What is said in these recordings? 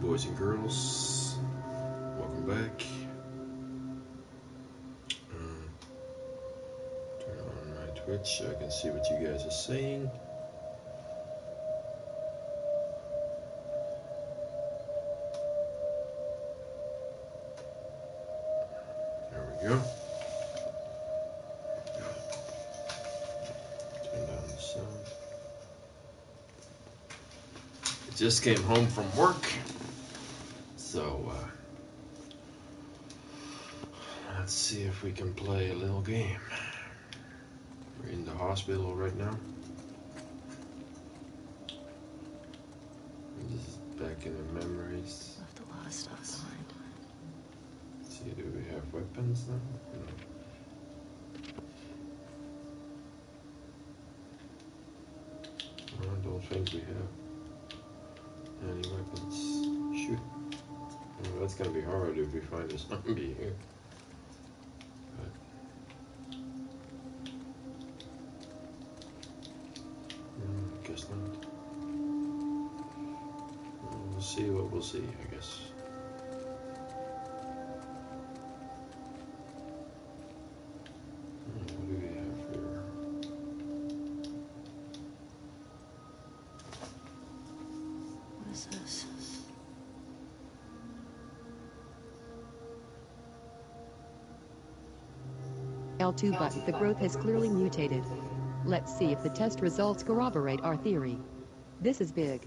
boys and girls. Welcome back. Um, turn on my Twitch so I can see what you guys are saying. There we go. Turn down the sound. Just came home from work, so uh, let's see if we can play a little game. We're in the hospital right now. This is back in the memories. Left a lot of stuff behind. Let's see, do we have weapons now? No. I don't think we have any weapons. Shoot. Oh, that's gonna be hard if we find a zombie here. L2 button. The growth has clearly mutated. Let's see if the test results corroborate our theory. This is big.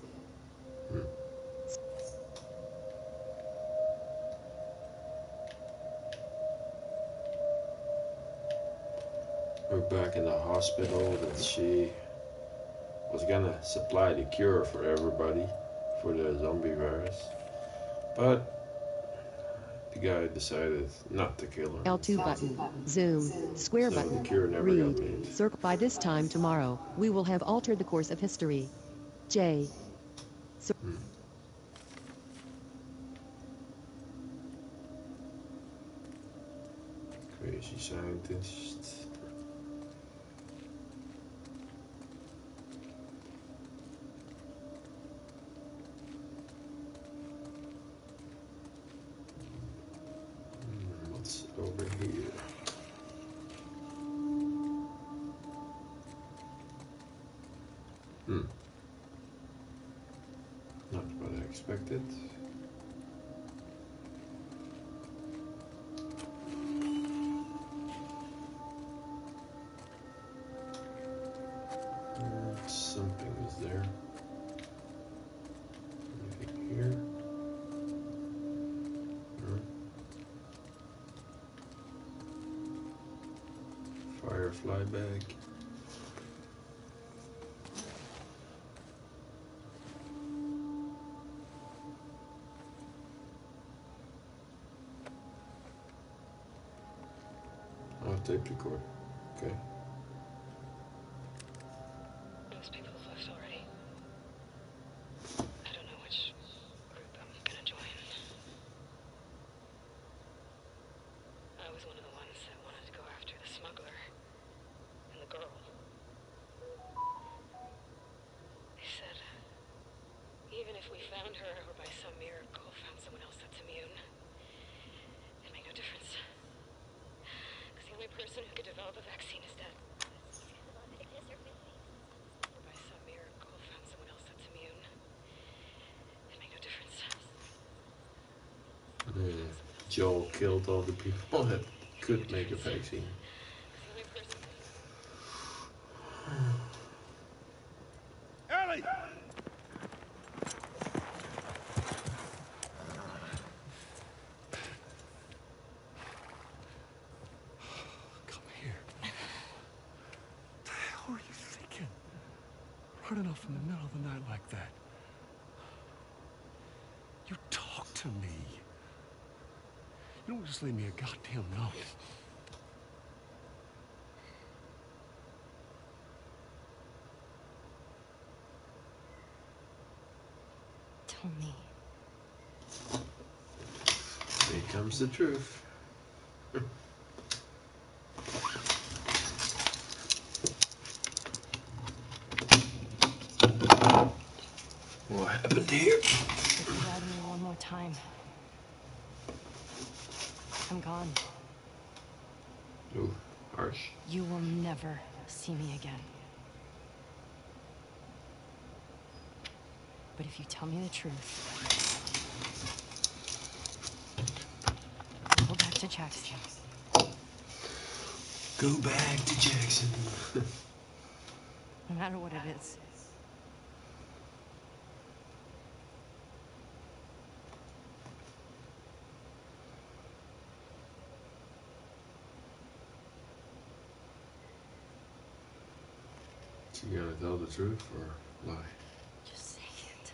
We're back in the hospital that she was gonna supply the cure for everybody for the zombie virus. But the guy decided not to kill her. L2 button. Zoom. Square So button. the cure never Read. Circle. By this time tomorrow, we will have altered the course of history. J. Hmm. Crazy scientist. Uh, Something is there. Here? Firefly bag. Tape recorder. Okay. People already. I don't know which group I'm gonna join. I was one of the ones that wanted to go after the smuggler and the girl. They said, even if we found her or by some miracle found someone else that's immune, it'd make no difference. Because the only person who could develop a vaccine is dead. By some miracle found someone else that's immune. It'd make no difference. Yeah. Joel killed all the people that could make a vaccine. The only person Ellie! Come here. What the hell are you thinking? Running off in the middle of the night like that. You talk to me. You don't just leave me a goddamn note. Tell me. Here comes the truth. what happened here? If you lie to me one more time, I'm gone. Ooh, harsh. You will never see me again. But if you tell me the truth, go back to Jackson. Go back to Jackson. No matter what it is. So you gonna tell the truth or lie? Just say it.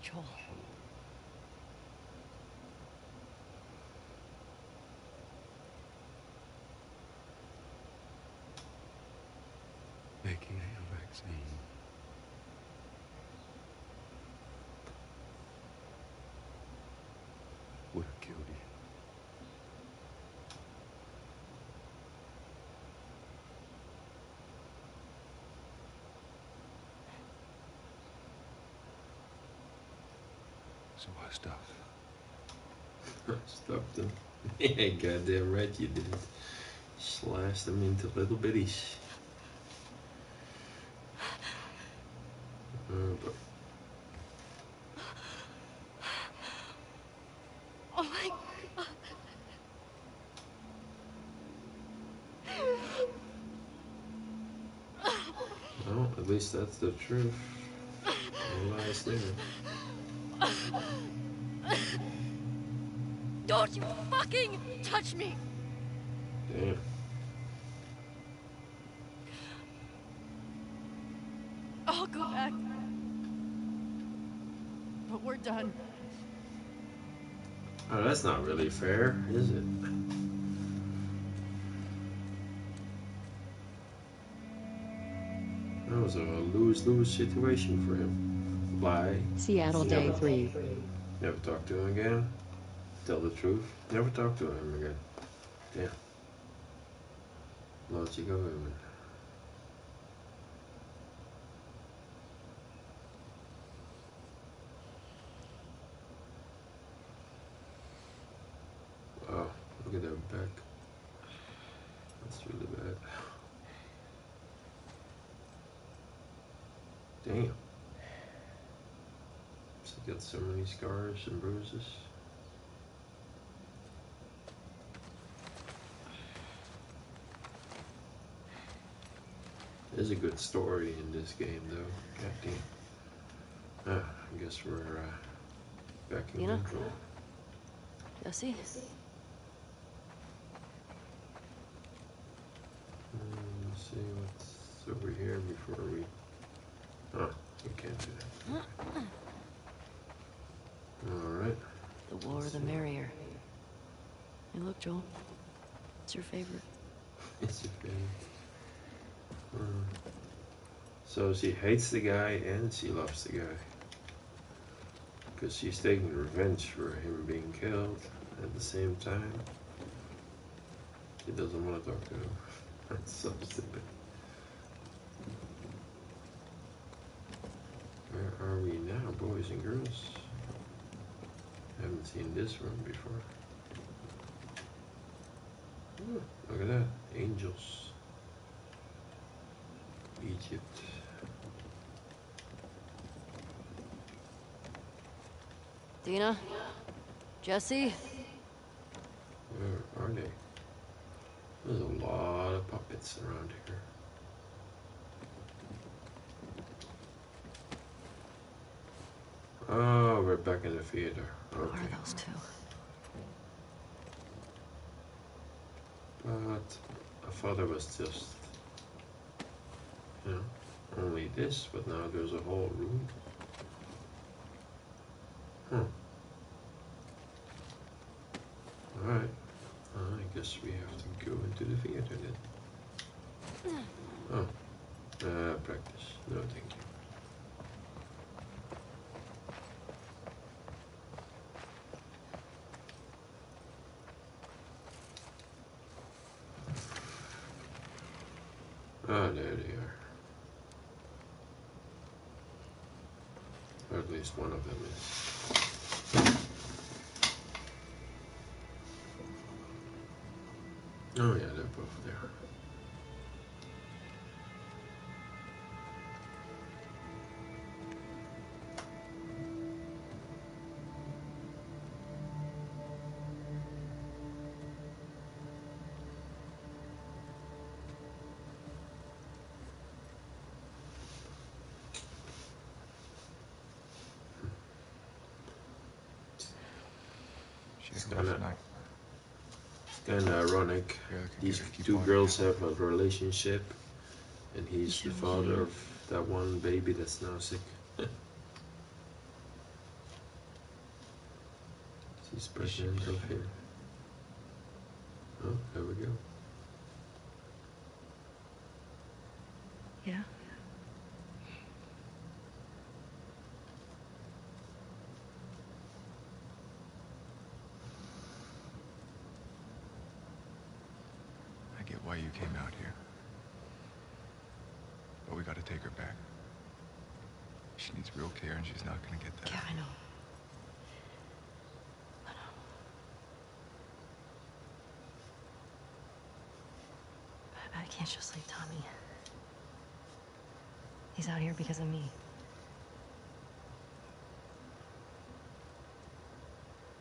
Joel. Making a vaccine. Would have killed you. So I stopped. Stopped them. yeah, goddamn right you did. Slashed them into little bitties. Uh, but Oh my god. well, at least that's the truth. No lies there. Don't you fucking touch me! Damn. I'll go back. But we're done. Oh, that's not really fair, is it? That was a lose-lose situation for him. Lie, Seattle Day Never. 3. never talk to him again. Tell the truth, never talk to him again. Damn. Logic of women. Wow, look at that back. That's really bad. Damn. She's got so many scars and bruises. There's a good story in this game, though. Goddamn. Ah, I guess we're uh, back in control. Jesse? Mm, Let's see what's over here before we. Oh, we can't do that. Alright. The war the merrier. Hey, look, Joel. It's your favorite. It's your favorite. So she hates the guy and she loves the guy. Because she's taking revenge for him being killed at the same time. She doesn't want to talk to him. That's so stupid. Where are we now, boys and girls? Haven't seen this room before. Oh, look at that. Angels. Egypt. Dina? Jesse? Where are they? There's a lot of puppets around here. Oh, we're back in the theater. Who Okay. are those two? But I thought it was just, you know, only this, but now there's a whole room. Huh. Alright. I guess we have to go into the theater then. Oh. Uh, practice. No, thank you. Ah, there they are. Or at least one of them is. Oh yeah, they're both there. It's had a rough kinda- It's kind of ironic. Yeah, These get her to keep two on. girls have a relationship, and he's the father of that one baby that's now sick. She's pregnant of him. Oh, there we go. Yeah? I get why you came out here. But we gotta take her back. She needs real care and she's not gonna get that. Yeah, I know. I know. I, I can't just leave Tommy. He's out here because of me.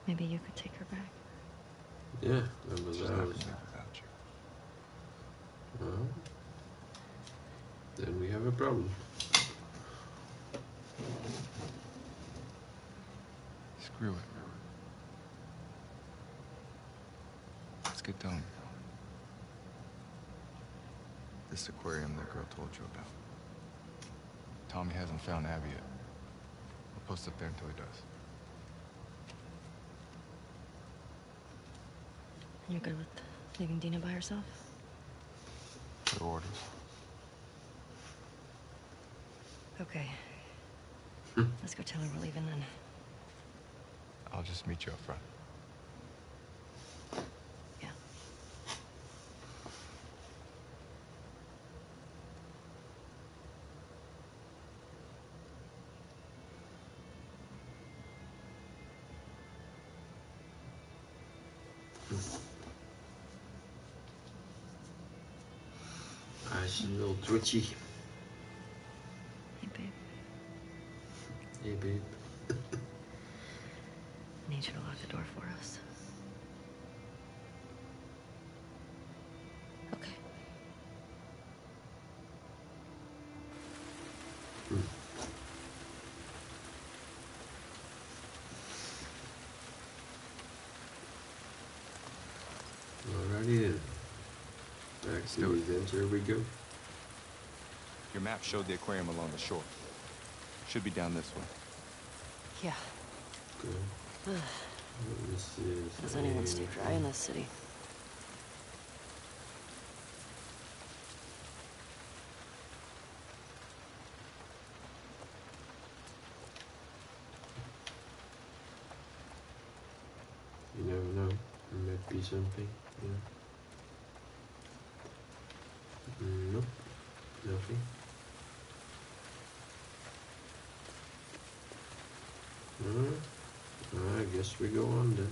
Maybe you could take her back. Yeah, that was She's not gonna ours. live without you. Well, then we have a problem. Screw it. Let's get done. This aquarium that girl told you about. Tommy hasn't found Abby yet. We'll post up there until he does. You're good with leaving Dina by herself? Her orders. Okay. Let's go tell her we're leaving then. I'll just meet you up front. Yeah. Ah, she's a Back to do the it. adventure we go. Your map showed the aquarium along the shore. Should be down this way. Yeah. Good. Does anyone stay dry in this city? You never know. There might be something. Yeah. Mm, Nope. Nothing. Alright. I we go on then.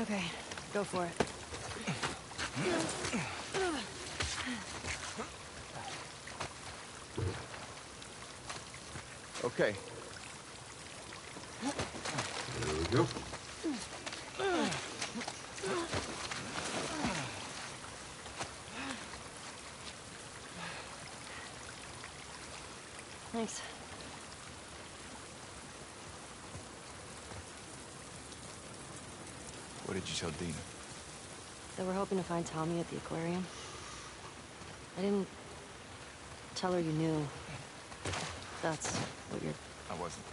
Okay, go for it. Okay. There we go. Thanks. What did you tell Dina? That we're hoping to find Tommy at the aquarium. I didn't tell her you knew. That's what you're. I wasn't.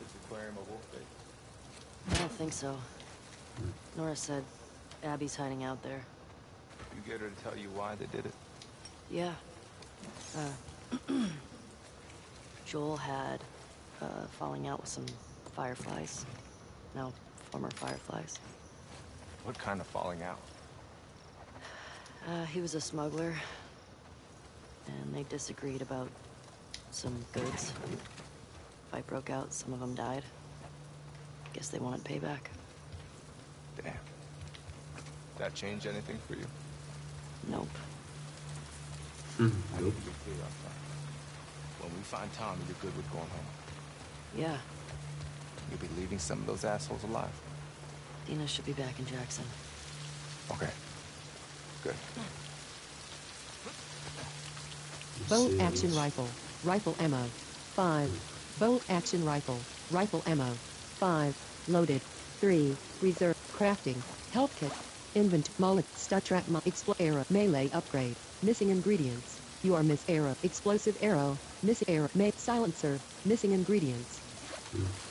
This aquarium a wolf bait? I don't think so. Nora said Abby's hiding out there. You get her to tell you why they did it? Yeah. Uh, Joel had uh, falling out with some fireflies. No, former fireflies. What kind of falling out? Uh, he was a smuggler. And they disagreed about some goods. Fight broke out, some of them died. Guess they wanted payback. Damn. That change anything for you? Nope. I need to be clear up front. When we find Tommy, you're good with going home. Yeah, You'll be leaving some of those assholes alive. Dina should be back in Jackson. Okay. Good. Bolt action rifle. Rifle ammo. 5. Bolt action rifle. Rifle ammo. 5. Loaded. 3. Reserve. Crafting. Health kit. Invent. Mullet. Stud trap. Mo- expl- Melee upgrade. Missing ingredients. You are miss arrow. Explosive arrow. Miss arrow. Make silencer. Missing ingredients. Alright.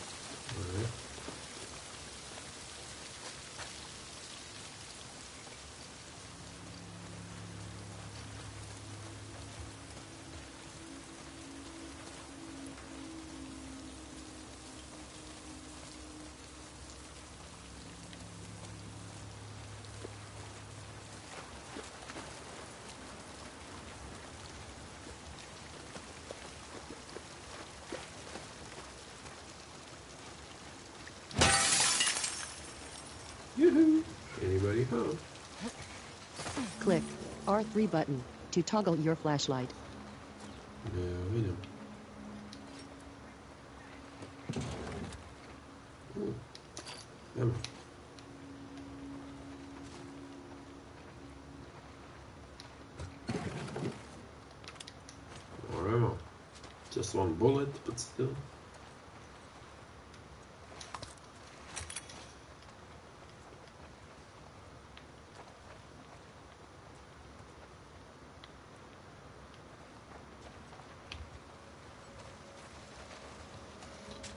R3 button. To toggle your flashlight. Just one bullet, but still.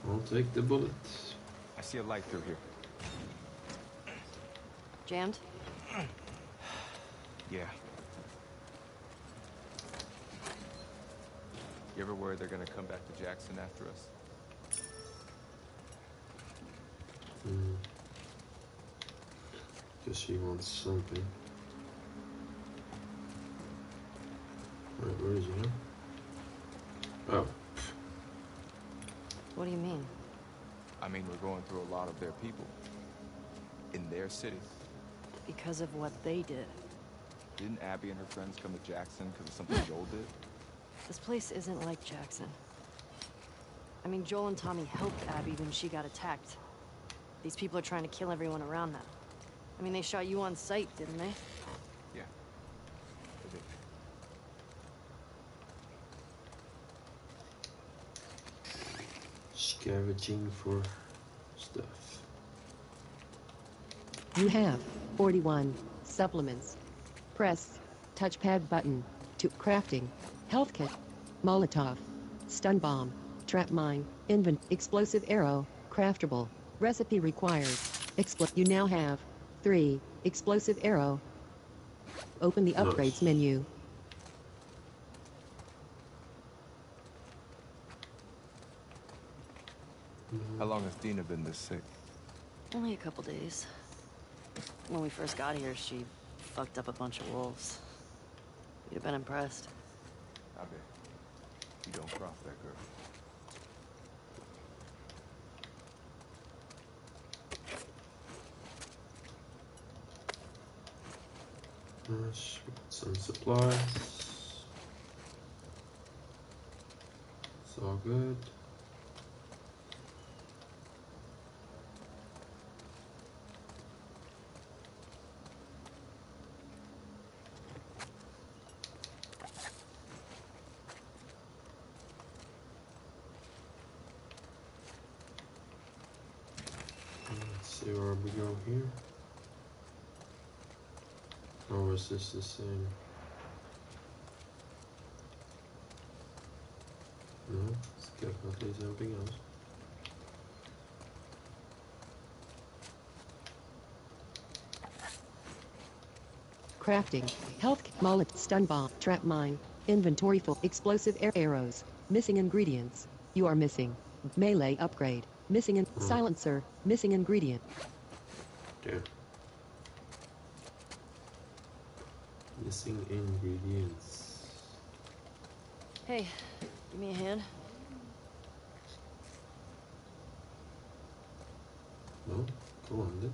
I'll take the bullet. I see a light through here. Jammed? Yeah. You ever worry they're gonna come back to Jackson after us? Hmm. Guess she wants something. Wait, where is he now? Oh, What do you mean? I mean, we're going through a lot of their people. In their city. Because of what they did. Didn't Abby and her friends come to Jackson because of something Joel did? This place isn't like Jackson. I mean, Joel and Tommy helped Abby when she got attacked. These people are trying to kill everyone around them. I mean, they shot you on sight, didn't they? Yeah. They did. scavenging for stuff. You have 41 supplements. Press touchpad button to crafting, health kit, Molotov, stun bomb, trap mine, invent, explosive arrow, craftable, recipe required. Expl- you now have three explosive arrow. Open the Nice. upgrades menu. How long has Dina been this sick? Only a couple days. When we first got here, she fucked up a bunch of wolves. You'd have been impressed. I bet. You don't cross that girl. Nice. Some supplies. It's all good. Let's see where we go here. This the same? No, it's definitely something else. Crafting, health mullet, stun bomb, trap mine, inventory full, explosive air arrows, missing ingredients. You are missing. Melee upgrade, missing in- hmm. silencer, missing ingredient. Damn. Missing ingredients. Hey, give me a hand. No? Go on then.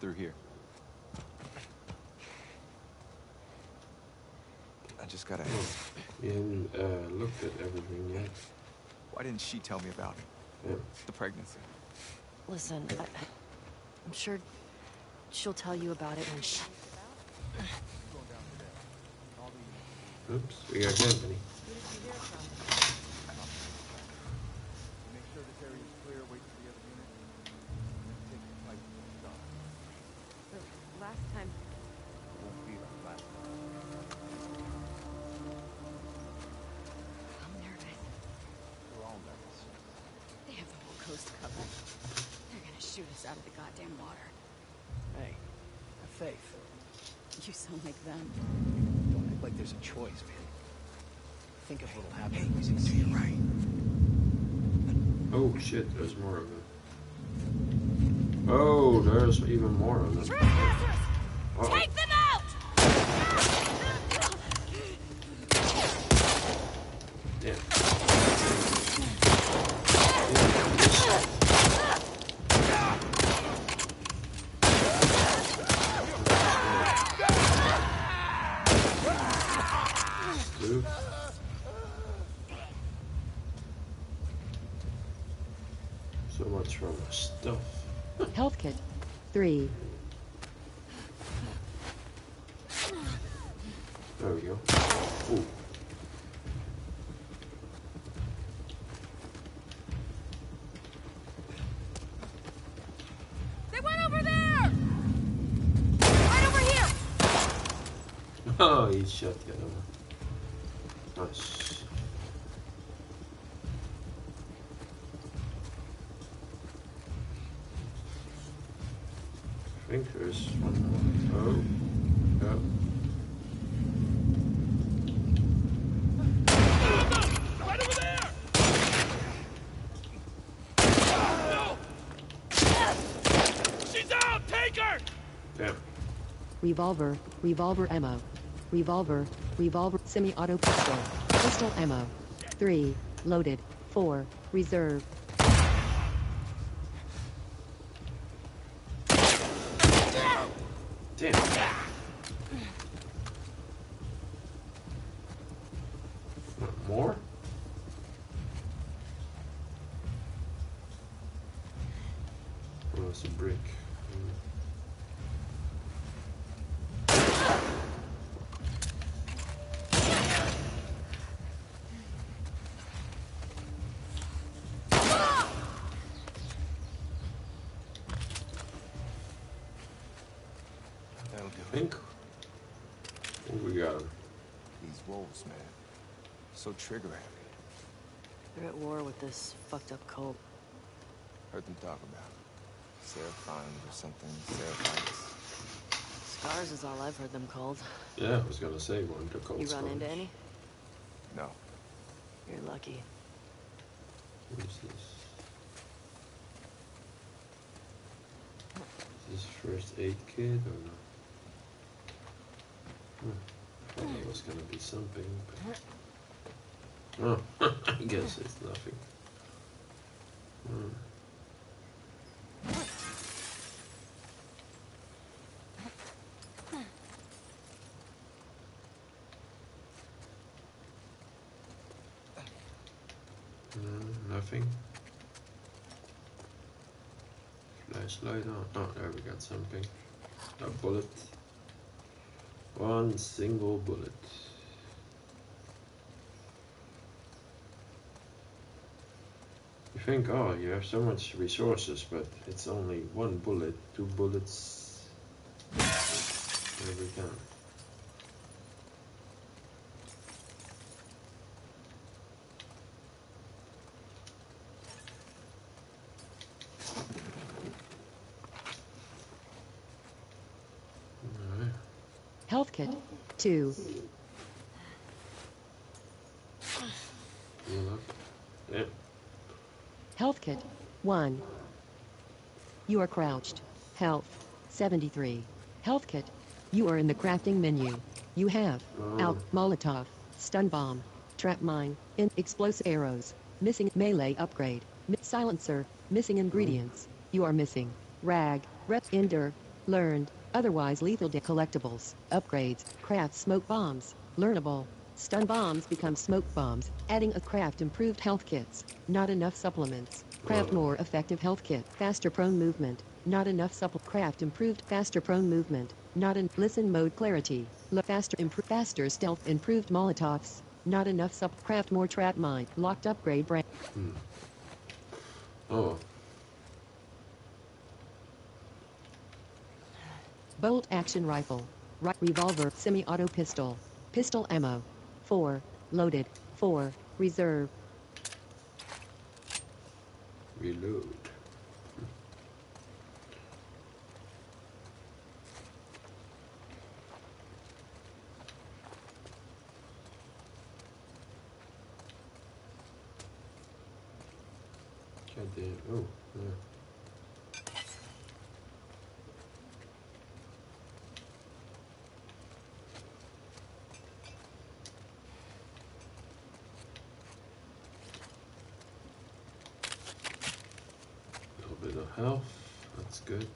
Through here. I just gotta ask, We haven't uh, looked at everything yet. Why didn't she tell me about it? The pregnancy. Listen, I, I'm sure she'll tell you about it when she... Oops, we got company. Shit, there's more of them. Oh, there's even more of them. Uh-oh. Take them out! Yeah. Dude. So much from stuff. Health kit. 3. There we go. Ooh. They went over there! Right over here! Oh, he the other one. Nice. I think there's one more. Oh, yeah. Right over there! She's out! Take her! Damn. Revolver. Revolver ammo. Revolver. Revolver. Semi-auto pistol. Pistol ammo. 3. Loaded. 4. Reserve. Damn. What, more? Oh, it's a brick. Mm. That'll do I think. What we got? These wolves, man. So trigger happy. They're at war with this fucked up cult. Heard them talk about it. Seraphines or something. Seraphites. Scars is all I've heard them called. Yeah, I was gonna say one to call You run into any? No. You're lucky. What is this? Is this first aid kit or not? Hmm. I thought it was gonna be something, but... Oh, I guess it's nothing. Hmm. No, nothing. Flashlight on. Oh, there we got something. A bullet. One single bullet. You think, oh, you have so much resources, but it's only one bullet, two bullets every time. two. Yeah. Health kit, one. You are crouched. Health, 73. Health kit, you are in the crafting menu. You have oh. out, Molotov, stun bomb, trap mine, and explosive arrows, missing melee upgrade, mi silencer, missing ingredients. Mm-hmm. You are missing rag, rep ender, learned, otherwise lethal de- collectibles, upgrades, craft smoke bombs, learnable. Stun bombs become smoke bombs, adding a craft improved health kits, not enough supplements. Craft more effective health kit, faster prone movement, not enough supple craft improved faster prone movement, not in listen mode clarity, lo- faster improve faster stealth improved molotovs, not enough sup craft more trap mine, locked upgrade brand. Hmm. Oh, Bolt action rifle. Right revolver semi-auto pistol. Pistol ammo. 4. Loaded. 4. Reserve. reload. God damn. Oh, yeah. A little bit of health. That's good.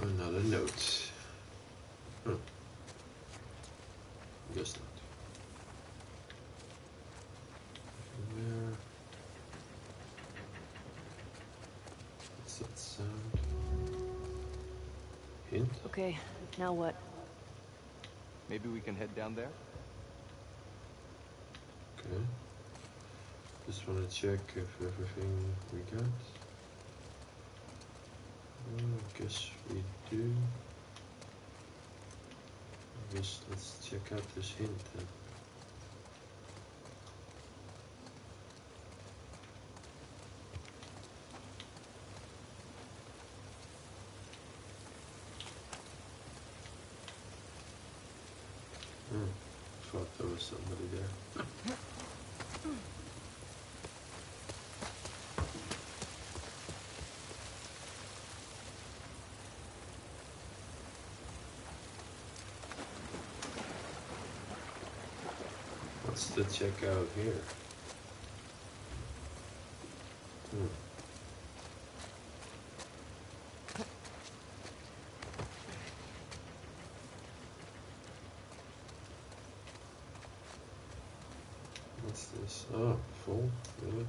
Another note. Huh. Guess not. There. What's that sound? Hint? Okay, now what? Maybe we can head down there? Okay. Just want to check if everything we got. Uh, guess we do. I guess let's check out this hint then. Hmm. Thought there was somebody there. What's check out here? Hmm. What's this? Oh, full? Really?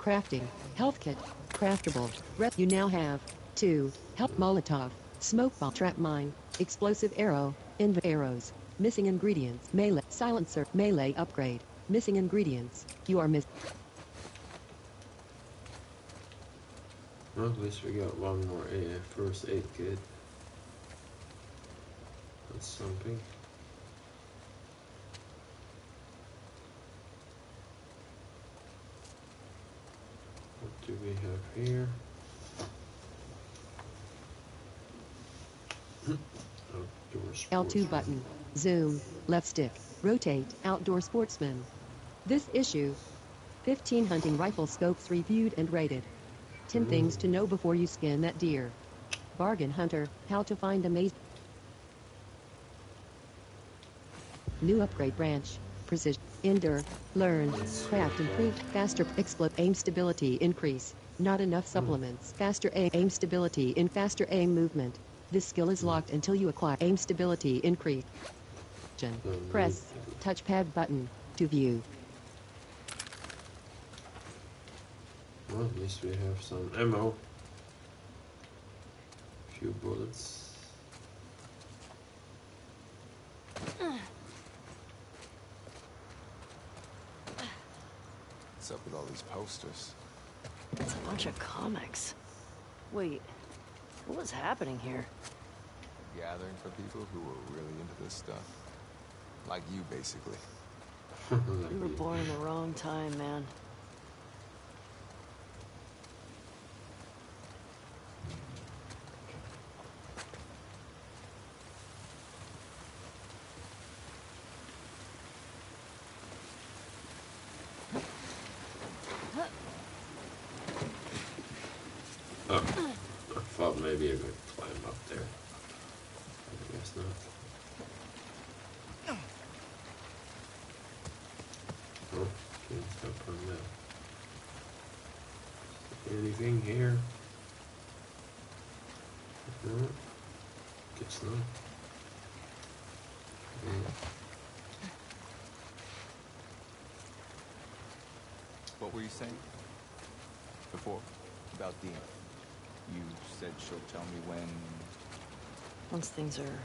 Crafting. Health kit. Craftable. Rep. You now have 2. Help Molotov. Smoke bomb. Trap mine. Explosive arrow. Inv arrows. Missing ingredients. Melee. Silencer. Melee upgrade. Missing ingredients. You are miss. Well, at least we got one more a first aid kit. That's something. What do we have here? L2 button. Zoom. Left stick. Rotate. Outdoor sportsman. This issue. 15 hunting rifle scopes reviewed and rated. 10 things to know before you skin that deer. Bargain hunter. How to find a maze. New upgrade branch. Precision. endure, Learn. Craft improved. Faster. Explode. Aim stability increase. Not enough hmm. supplements. Faster aim. Aim stability in faster aim movement. This skill is locked until you acquire aim stability increase. Mm-hmm. Press touchpad button to view. Well, at least we have some ammo. Few bullets. What's up with all these posters? It's a bunch of comics. Wait, what was happening here? Gathering for people who were really into this stuff. Like you, basically. You were born in the wrong time, man. Can't stop on that. Anything here? No. Guess not. No. What were you saying? Before? About Dina. You said she'll tell me when... Once things are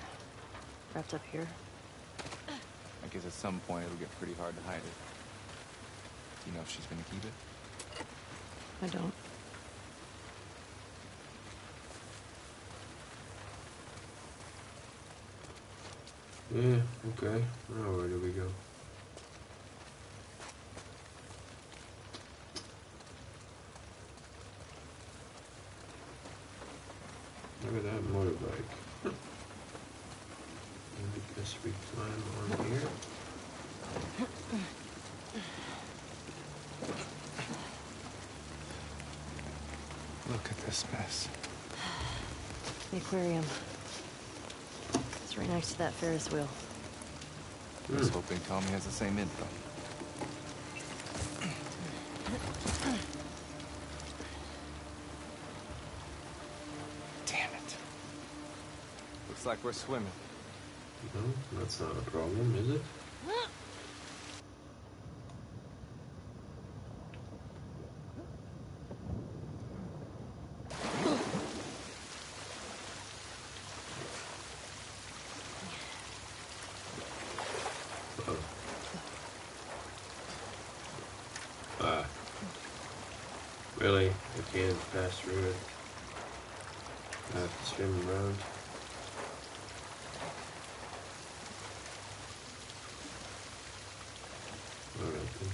wrapped up here, I guess at some point it'll get pretty hard to hide it. Do you know if she's gonna keep it? I don't. Yeah, okay. Now where do we go? Look at that motorbike. I guess we climb on here. Look at this mess. The aquarium. It's next to that Ferris wheel. I was hoping Tommy has the same info. Damn it. Looks like we're swimming. No, that's not a problem, is it? Oh. Ah. Really? I can't pass through it. I have to swim around. Alright then.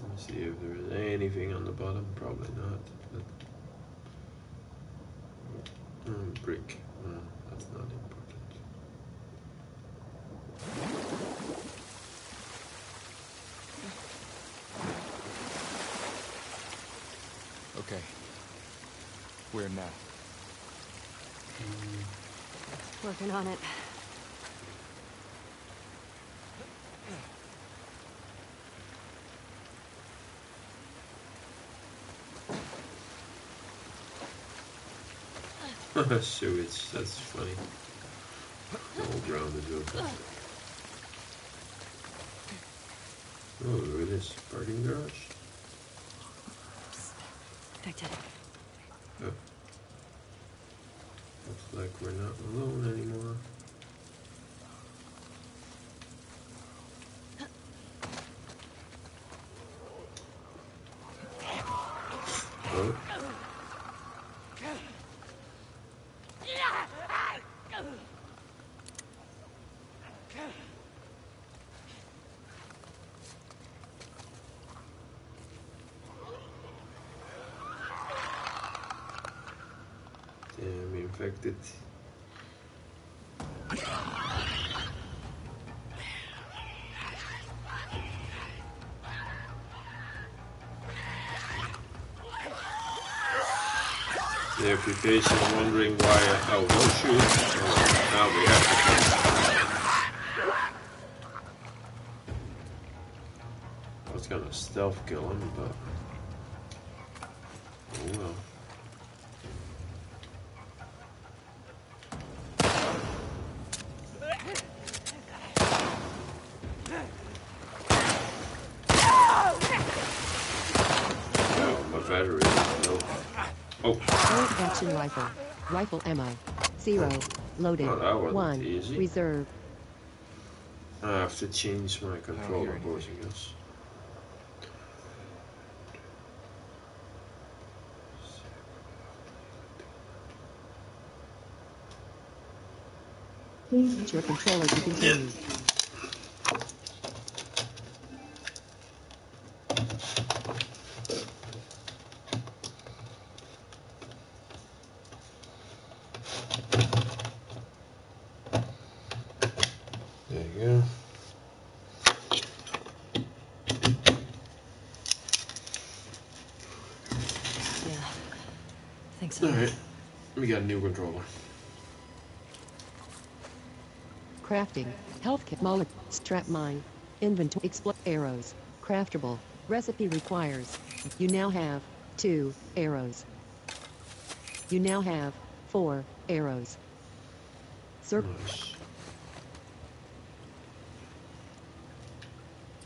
Let me see if there is anything on the bottom. Probably not. But Hmm, brick. No, that's not important. Okay. Where now? Working on it. Sewage, that's funny. The whole ground is open. Oh, look at this. Parking garage. Oh. Looks like we're not alone anymore. Oh. If you're patient wondering why, oh, don't shoot. Oh, now we have to. I was gonna stealth kill him, but. Oh well. Oh, my battery is low. Oh, Bolt action rifle. Rifle ammo. Zero. Oh, Loaded. Oh, that wasn't One. easy. Reserve. I have to change my controller, hear boys and girls. Please use your controller to continue. There you go. Yeah. think so. Alright. We got a new controller. Crafting. Health kit. Mullet. Strap mine. Inventory. Explo arrows. Craftable. Recipe requires. You now have two arrows. You now have four arrows. Cir- Nice.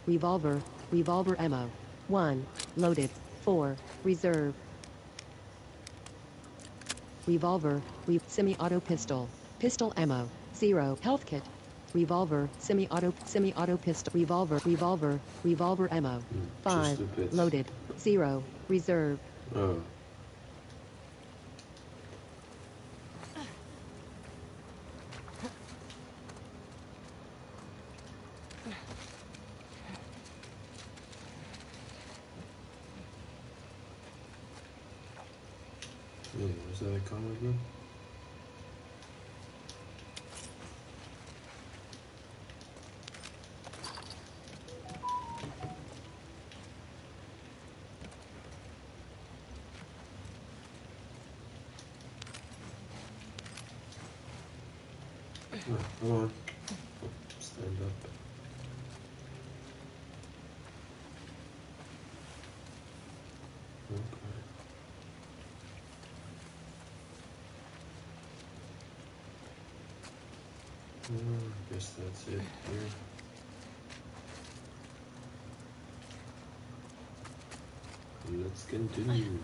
revolver. Revolver ammo. One. Loaded. Four. Reserve. Revolver. Re- semi-auto pistol. Pistol ammo. Zero. Health kit. Revolver. Semi-auto. Semi-auto pistol. Revolver. Revolver. Revolver ammo. Mm, a bit. Loaded. Zero. Reserve. Oh. Yeah, was that a comic book? Oh, come on. Stand up. Okay. I guess that's it here. Let's continue.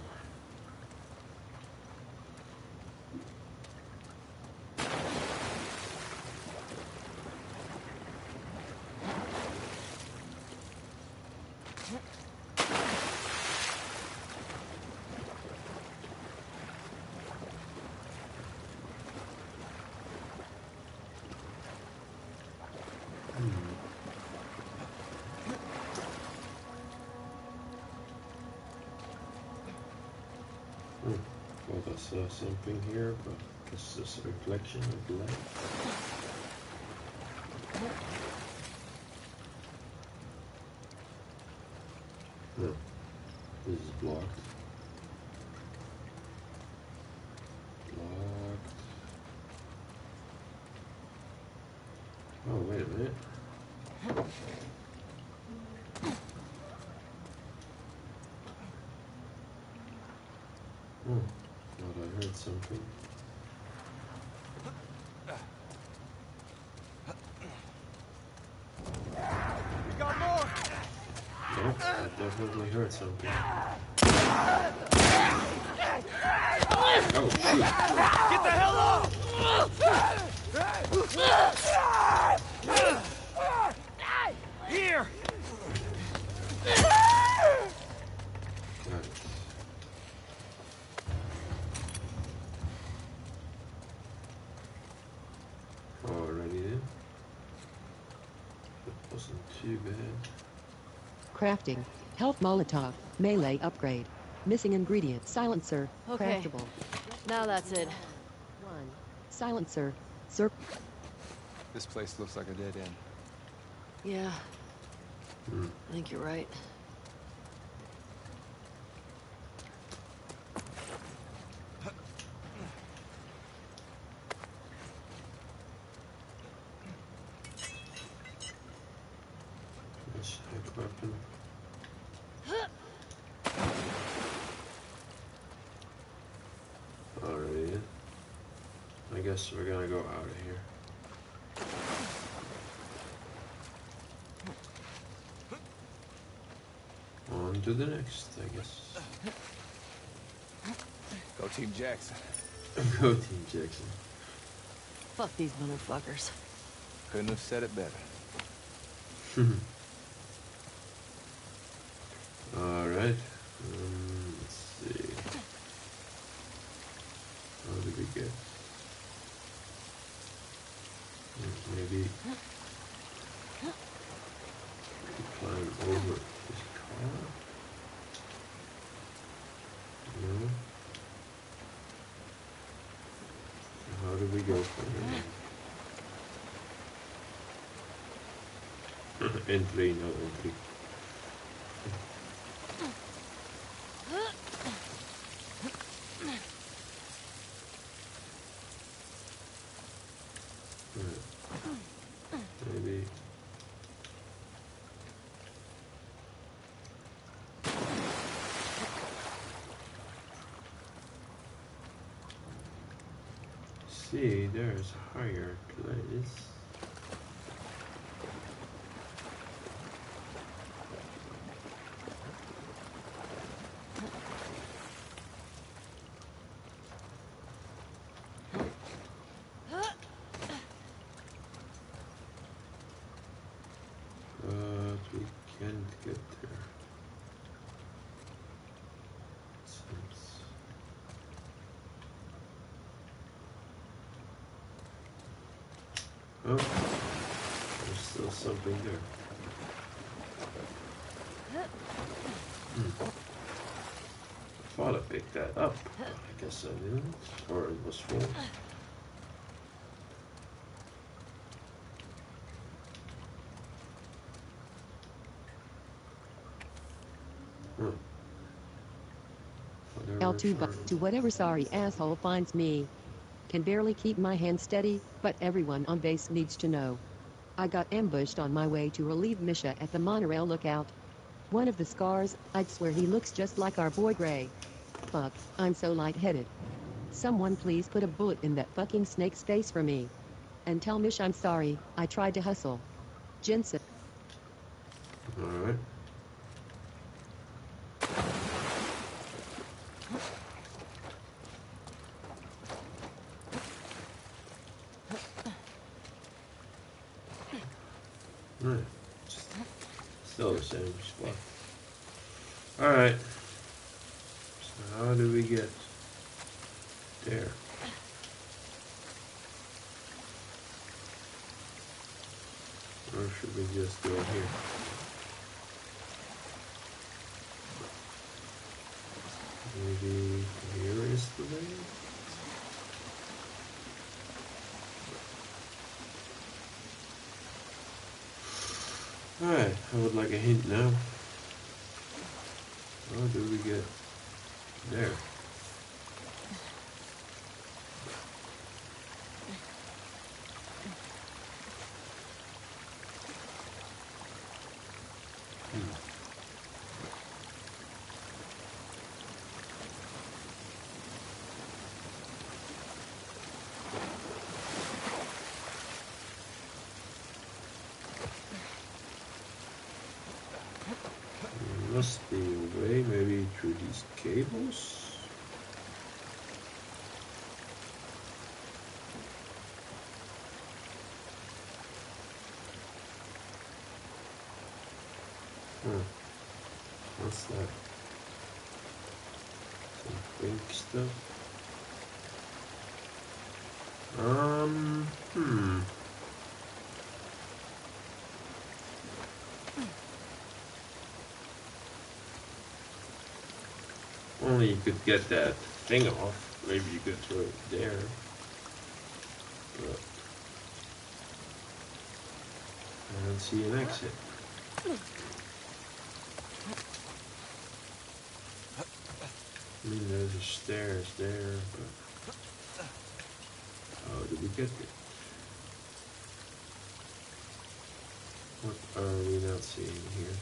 Hmm. Well, I saw uh, something here, but it's just a reflection of light. No, this is blocked. Blocked. Oh, wait a minute. Hmm. Thought I heard something. We got more! No, Definitely heard something. Oh shoot! Get the hell up! Here! Right. Alrighty then. That wasn't too bad. Crafting. Health Molotov. Melee upgrade. Missing ingredient. Silencer. Okay. Craftable. Now that's it. One. Silencer. sir. This place looks like a dead end. Yeah, Hmm. I think you're right. Nice head weapon. Alrighty then. I guess we're gonna go out of here. On to the next, I guess. Go Team Jackson. Go Team Jackson. Fuck these motherfuckers. Couldn't have said it better. entry no entry see there's higher place something there. Hmm. Thought I picked that up. I guess I didn't, or it was full. Hmm. L2 but to whatever sorry asshole finds me. Can barely keep my hand steady, but everyone on base needs to know. I got ambushed on my way to relieve Misha at the monorail lookout. One of the scars, I'd swear he looks just like our boy Gray. Fuck, I'm so lightheaded. Someone please put a bullet in that fucking snake's face for me. And tell Mish I'm sorry, I tried to hustle. Jensen. Alright. Alright. Still the same spot. Alright. So how do we get there? Or should we just go here? Maybe here is the way? Alright, I would like a hint now. How do we get there? Hmm. There must be a way, maybe through these cables? Huh. What's that? Some pink Um, hmm. Only you could get that thing off. Maybe you could throw it there. But I don't see an exit. I mean, there's a stairs there, but how did we get there? What are we not seeing here?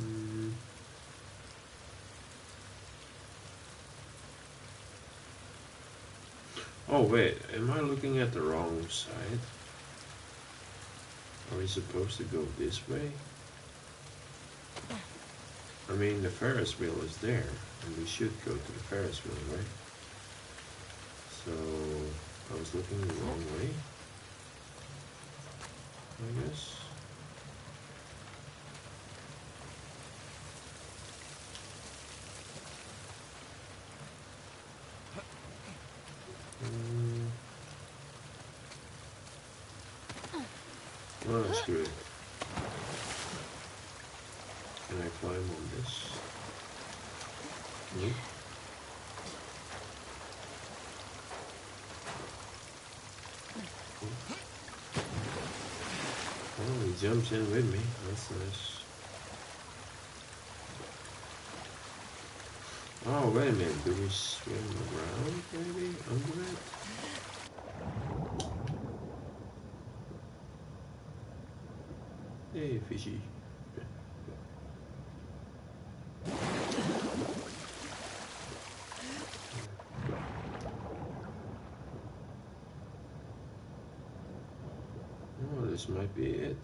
Hmm. Oh wait, am I looking at the wrong side? Supposed to go this way? I mean, the Ferris wheel is there, and we should go to the Ferris wheel, right? So, I was looking the wrong way? I guess. Mm. Oh. Can I climb on this? Nope. Oh, he jumps in with me. That's nice. Oh, wait a minute. Do we swim around, maybe, under it? Oh, this might be it.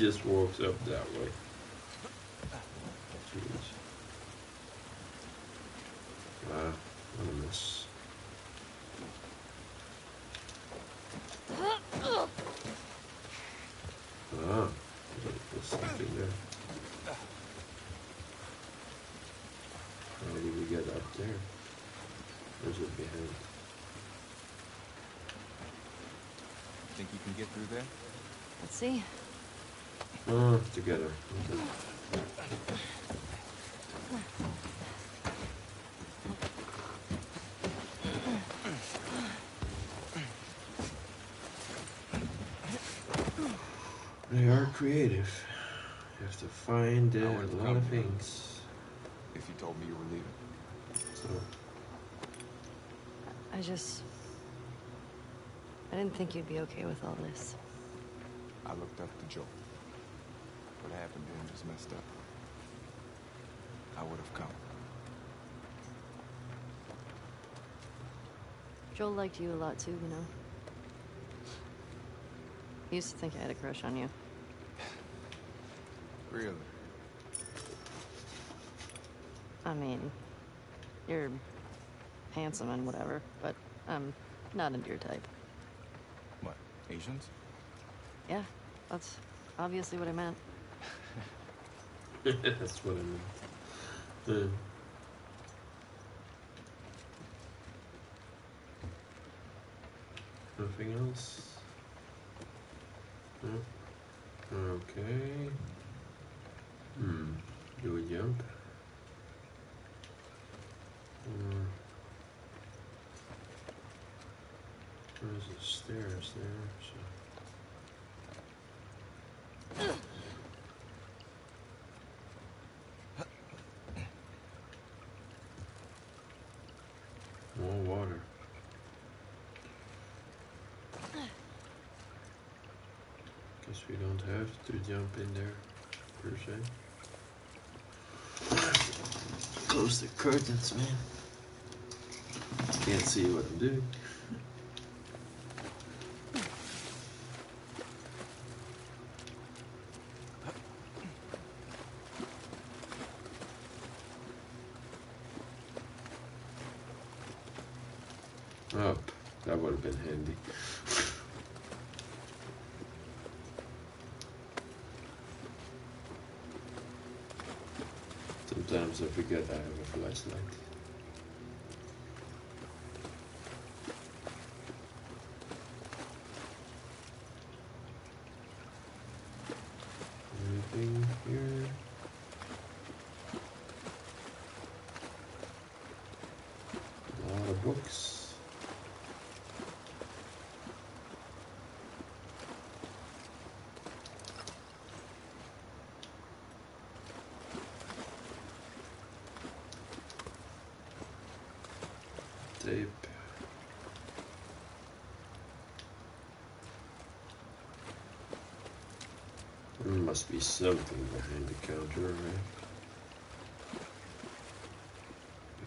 Just walks up that way. Jeez. Ah, what a mess. Ah, there's something there. How do we get up there? Where's it behind? Think you can get through there? Let's see. Oh, together. Okay. They are creative. You have to find uh, I a would've lot of things. If you told me you were leaving. So, I just. I didn't think you'd be okay with all this. I looked up to Joel. What happened to him just messed up. I would have come. Joel liked you a lot too, you know. He used to think I had a crush on you. Really? I mean, you're handsome and whatever, but I'm not into your type. What? Asians? Yeah, that's obviously what I meant. That's what I meant. Nothing else? No? Okay. Hmm. Do a jump? There's the stairs there, so. More water. Guess we don't have to jump in there, per se. Close the curtains, man. Can't see what I'm doing. Up. That would have been handy. Sometimes I forget I a flashlight. Anything here? A lot of books. There must be something behind the counter, right?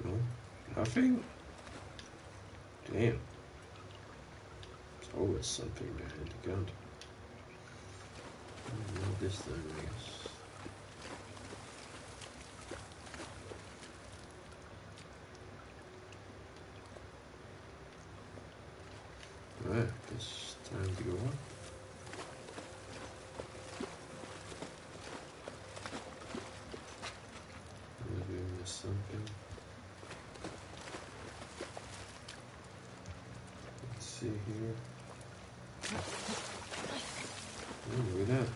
No? Nothing? Damn. There's always something behind the counter. Hmm, Not this time, I guess. Alright, guess time to go on. Maybe I missed something. Let's see here. Oh, look at that.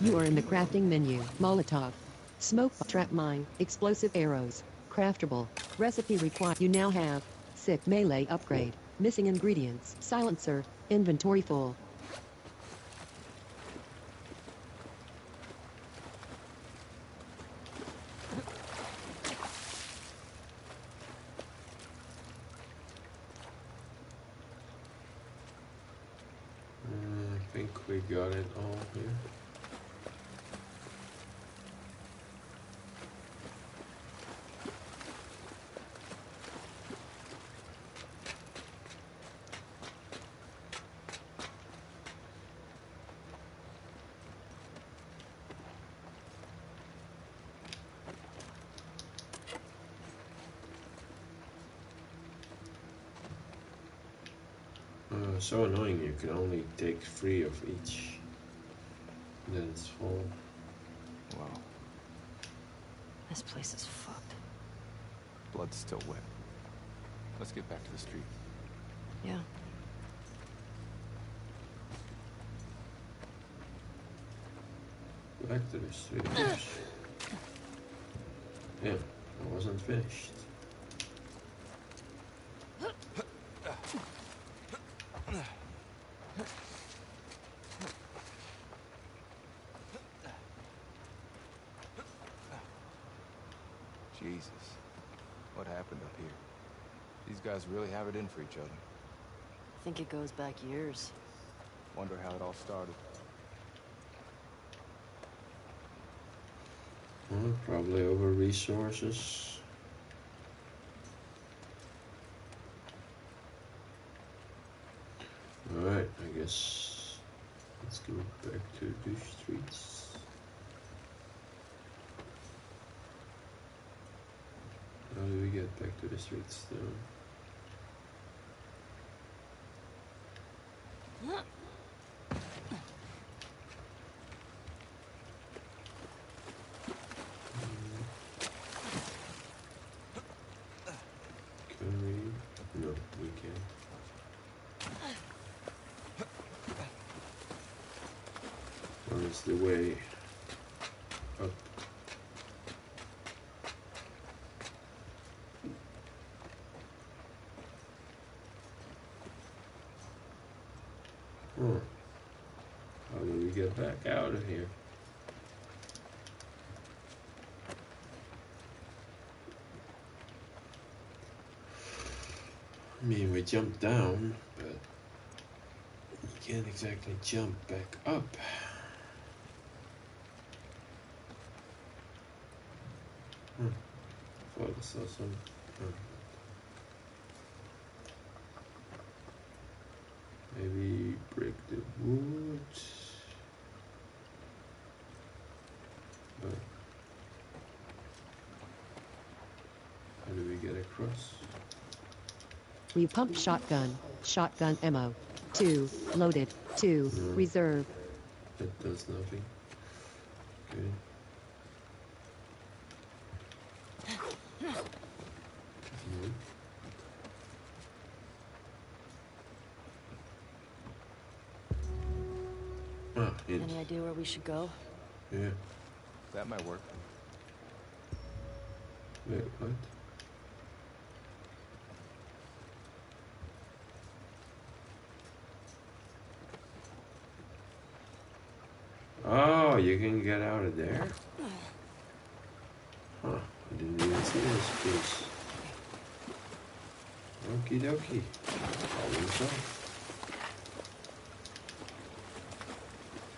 You are in the crafting menu. Molotov. Smoke trap mine. Explosive arrows. Craftable. Recipe required. You now have 6 melee upgrade. Missing ingredients. Silencer. Inventory full. Uh, I think we got it all here. Uh, so annoying, you can only take three of each. Then it's full. Wow, This place is fucked. blood's still wet. Let's get back to the street. Yeah. Back to the street. yeah, I wasn't finished. Jesus, what happened up here? These guys really have it in for each other. I think it goes back years. Wonder how it all started. Well, probably over resources. Alright, I guess let's go back to the streets. How do we get back to the streets though? Can we? No, we can't. Where is the way up? Huh. How do we get back out of here? I mean, we jumped down, but you can't exactly jump back up. Hmm. Thought I saw some. huh. Maybe break the wood. But how do we get across? Repump shotgun. Shotgun ammo. 2. Loaded. 2. Hmm. Reserve. That does nothing. Okay. Mhm. Ah. Any idea where we should go? Yeah. That might work. Wait, what? Oh, you can get out of there? Huh, I didn't even see this piece. Okie dokie. Solved.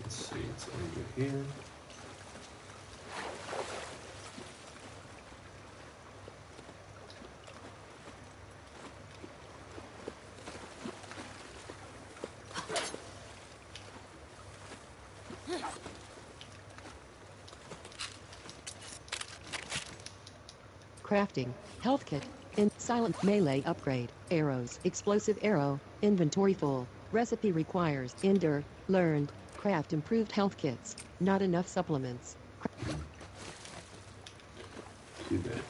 Let's see, it's under here. Crafting. Health kit. In silent melee upgrade. Arrows. Explosive arrow. Inventory full. Recipe requires. Endure. Learned. Craft improved health kits. Not enough supplements. Too bad.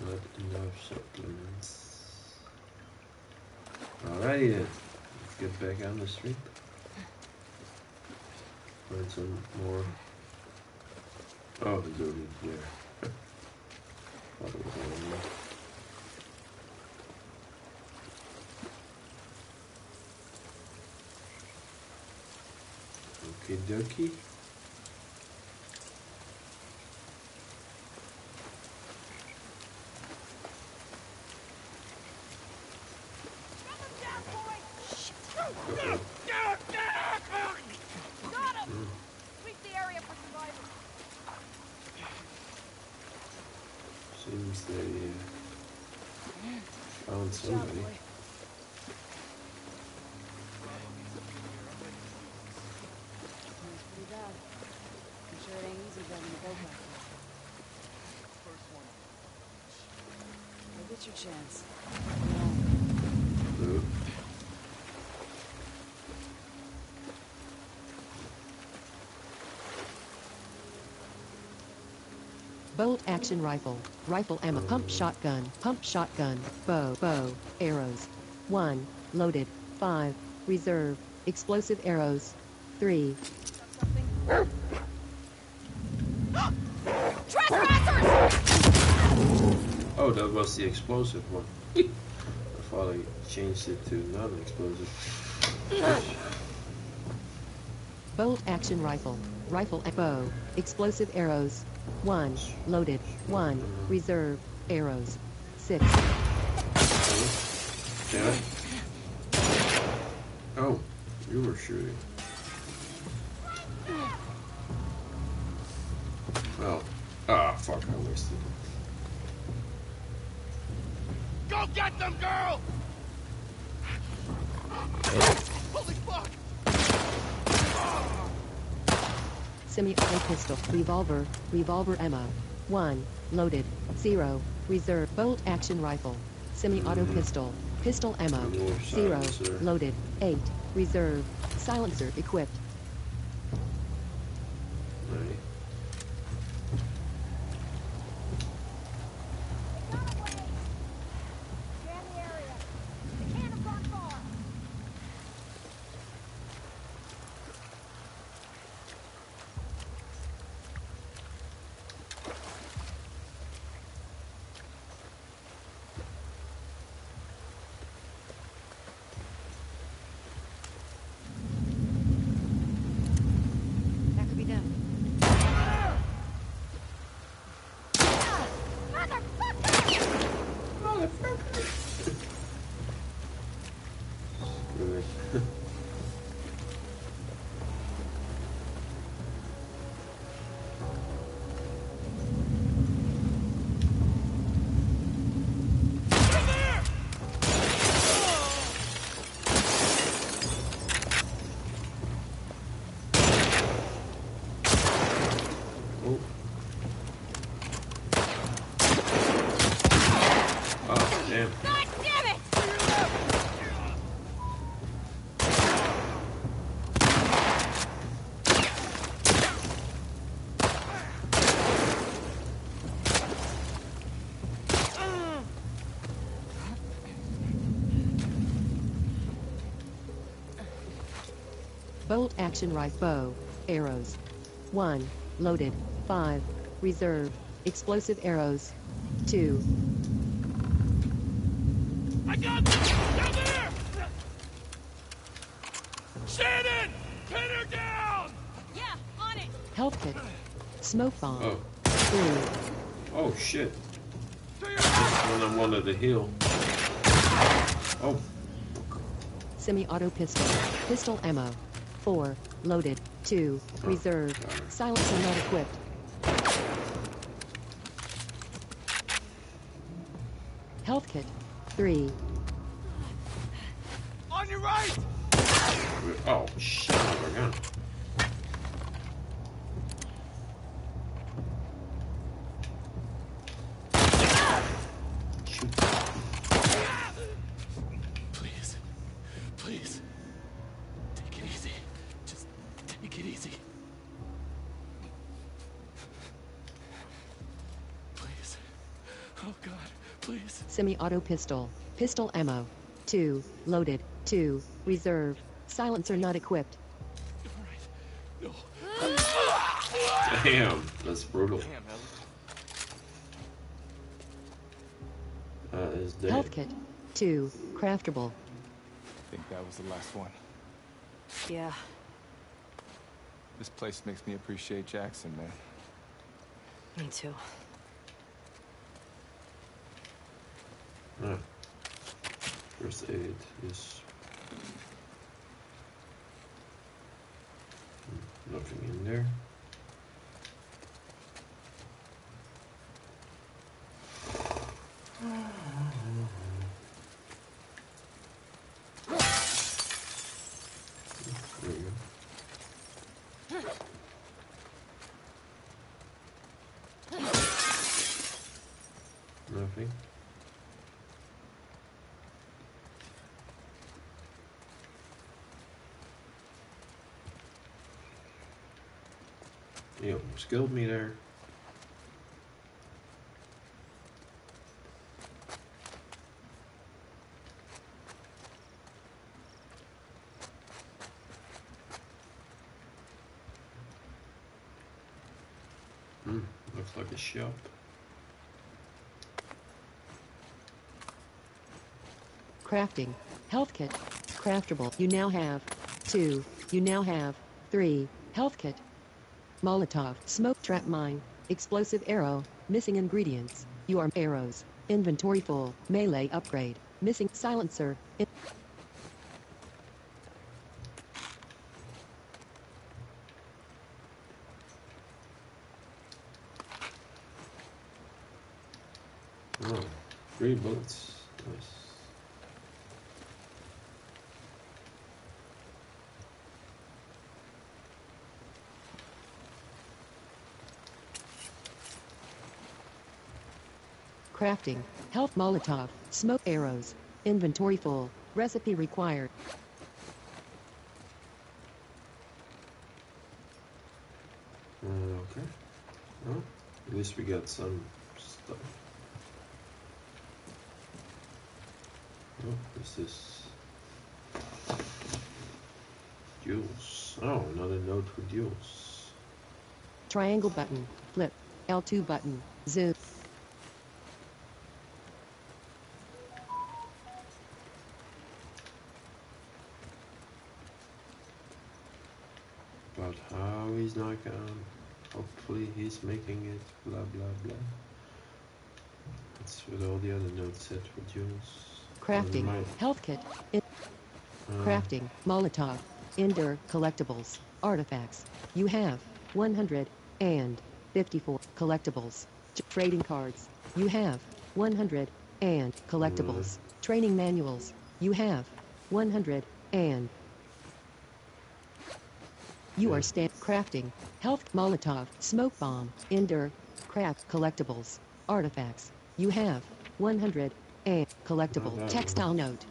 Not enough supplements. Alrighty then. Let's get back on the street. Find some more. Oh, it's already there. Thought it was already there. Okie dokie. Uh-oh. Got him! Sweep the area for survivors. Seems they uh, found somebody. Pretty bad. I'm sure it ain't easy driving a boat like that. You'll get your chance. Bolt action rifle, rifle ammo, pump shotgun, pump shotgun, bow, bow, arrows. 1. Loaded. 5. Reserve. Explosive arrows. 3. Was the explosive one. I thought I changed it to non-explosive. Bolt action rifle, rifle and bow, explosive arrows. 1. Loaded. 1. Reserve. Arrows. 6. Dad? Oh, you were shooting. Get them, girl! Holy fuck! Semi-auto pistol, revolver, revolver ammo. 1. Loaded. 0. Reserve. Bolt action rifle. Semi-auto pistol. Pistol ammo. 0. Loaded. 8. Reserve. Silencer equipped. Bolt action rifle. Bow. Arrows. 1. Loaded. 5. Reserve. Explosive arrows. 2. I got them! Down there! Shannon! Pin her down! Yeah, on it. Health kit. Smoke bomb. Oh. 3. Oh, shit. To your That's when I wanted to heal. Oh, Semi-auto pistol. Pistol ammo. 4. Loaded. 2. Reserve. Silencer not equipped. Health kit. 3. Please. Semi-auto pistol. Pistol ammo. 2. Loaded. 2. Reserve. Silencer not equipped. All right. No. Damn, that's brutal. Damn, That is dead. Health kit. 2. Craftable. I think that was the last one. Yeah. This place makes me appreciate Jackson, man. Me too. Ah. First aid is Hmm, nothing in. There you go. Nothing. You almost killed me there. Hmm, looks like a shop. Crafting. Health kit. Craftable. You now have two. You now have three. Health kit. Molotov. Smoke trap mine. Explosive arrow. Missing ingredients. You are arrows. Inventory full. Melee upgrade. Missing silencer. In- Oh, three bullets. Nice. Crafting. Health Molotov. Smoke arrows. Inventory full. Recipe required. Uh, okay. Well, at least we got some stuff. Oh, what's this? Jules. Oh, another note for Jules. Triangle button. Flip. L2 button. Zoom. About how gone. Hopefully he's making it. Blah blah blah. That's what all the other notes said for Jules. Crafting. Health kit. In- Uh, Crafting. Molotov. Indoor collectibles. Artifacts. You have 154 collectibles. Trading cards. You have 100 and collectibles. Training manuals. You have 100 and you are stand crafting, health Molotov, smoke bomb, indoor, craft collectibles, artifacts. You have 100 a collectible Oh, textile note.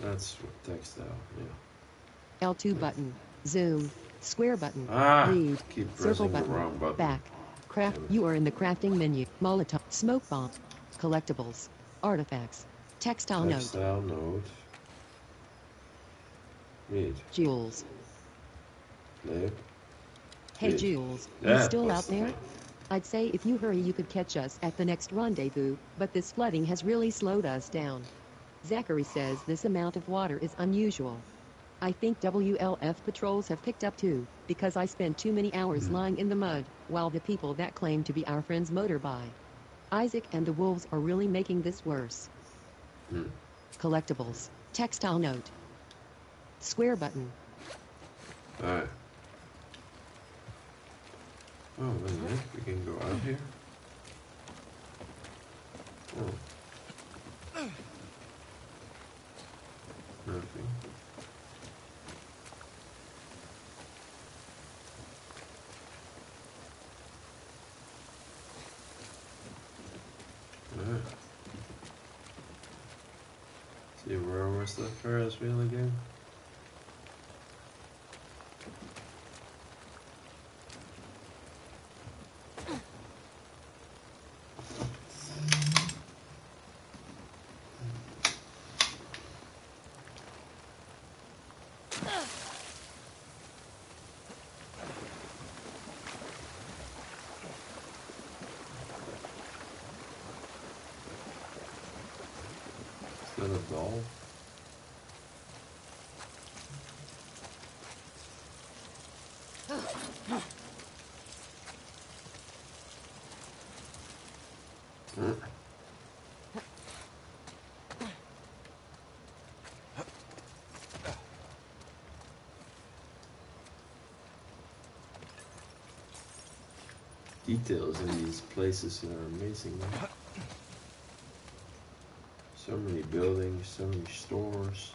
That's textile. Yeah. L2 button, zoom, square button, Ah, read, keep circle button, wrong button. back, craft. You are in the crafting menu. Molotov, smoke bomb, collectibles, artifacts, textile note, Textile note. Read. Jules. Hey Yeah. Jules, you That still out there? I'd say if you hurry you could catch us at the next rendezvous, but this flooding has really slowed us down. Zachary says this amount of water is unusual. I think WLF patrols have picked up too, because I spent too many hours lying in the mud, while the people that claim to be our friends motor by. Isaac and the wolves are really making this worse. Hmm. Collectibles. Textile note. Square button. Alright. Oh, a minute. We can go out here. Oh. Nothing. Alright. See where was the Ferris wheel again? All. Details in these places are amazing. So many buildings, so many stores,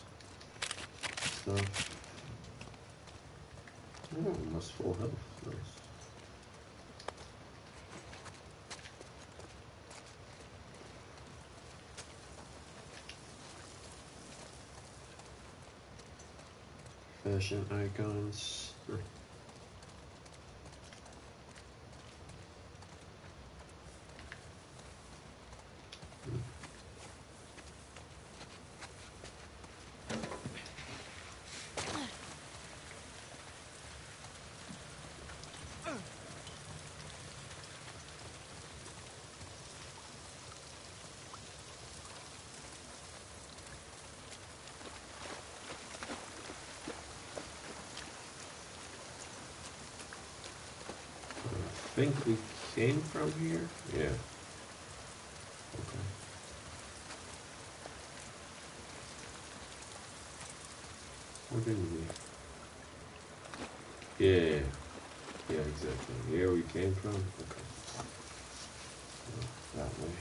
stuff. Oh, almost full health. Nice. Fashion icons. I think we came from here. Yeah. Okay. Or didn't we? Yeah. Yeah, exactly. Here we came from. Okay. Yeah, that way.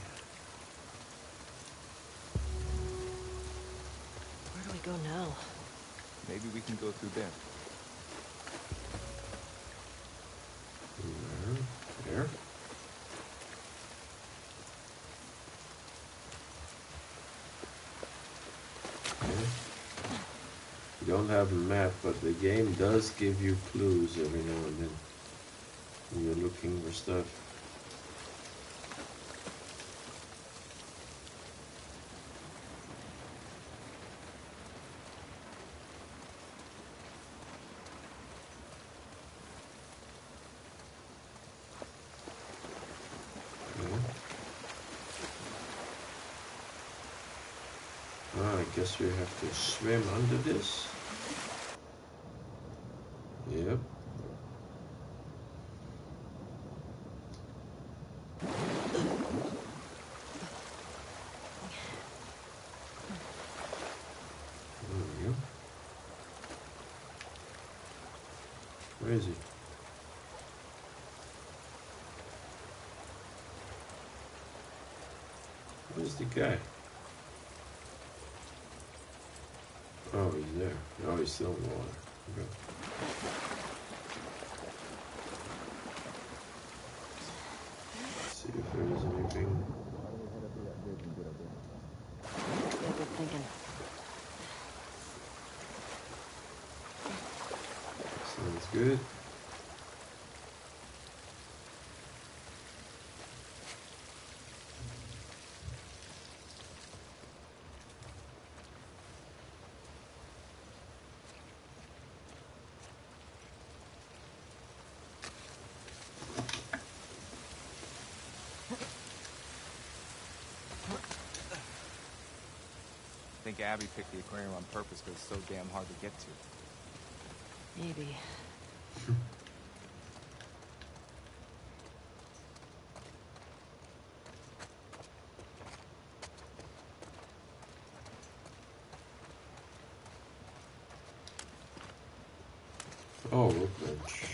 Where do we go now? Maybe we can go through there. There. There. Okay. You don't have a map, but the game does give you clues every now and then when you're looking for stuff. Ah, I guess we have to swim under this. Yep. There we go. Where is he? Guy? Oh, he's there. Oh, he's still in the water. Okay. Let's see if there's anything. Good thinking. Sounds good. I think Abby picked the aquarium on purpose because it's so damn hard to get to. Maybe. Oh, workbench.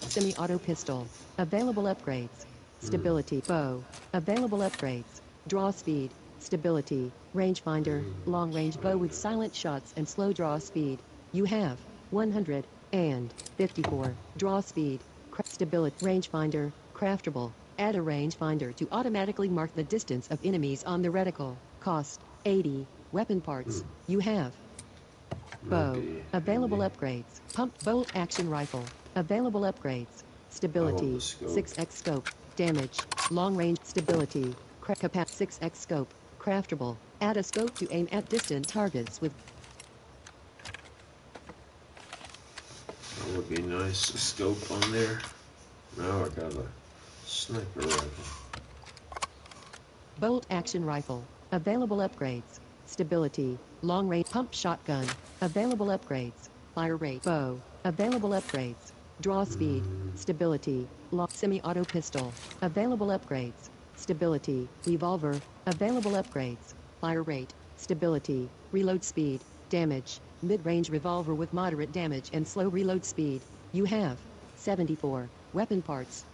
Semi-auto pistol. Available upgrades. Stability. Hmm. Bow. Available upgrades. Draw speed. Stability. Rangefinder. Long-range bow with silent shots and slow draw speed. You have 154 draw speed. Stability. Rangefinder. Craftable. Add a rangefinder to automatically mark the distance of enemies on the reticle. Cost 80. Weapon parts. You have Bow. Available upgrades. Pump bolt action rifle. Available upgrades. Stability. Oh, scope. 6x scope. Damage. Long range stability. Cra- capa- 6x scope. Craftable. Add a scope to aim at distant targets with That would be nice. A scope on there. Now I got a sniper rifle. bolt action rifle. Available upgrades. Stability. Long range pump shotgun. Available upgrades. Fire rate. Bow. Available upgrades. Draw speed. Hmm. Stability. Long semi-auto pistol. Available upgrades. Stability. Revolver. Available upgrades. Fire rate. Stability. Reload speed. Damage. Mid-range revolver with moderate damage and slow reload speed. You have 74 weapon parts.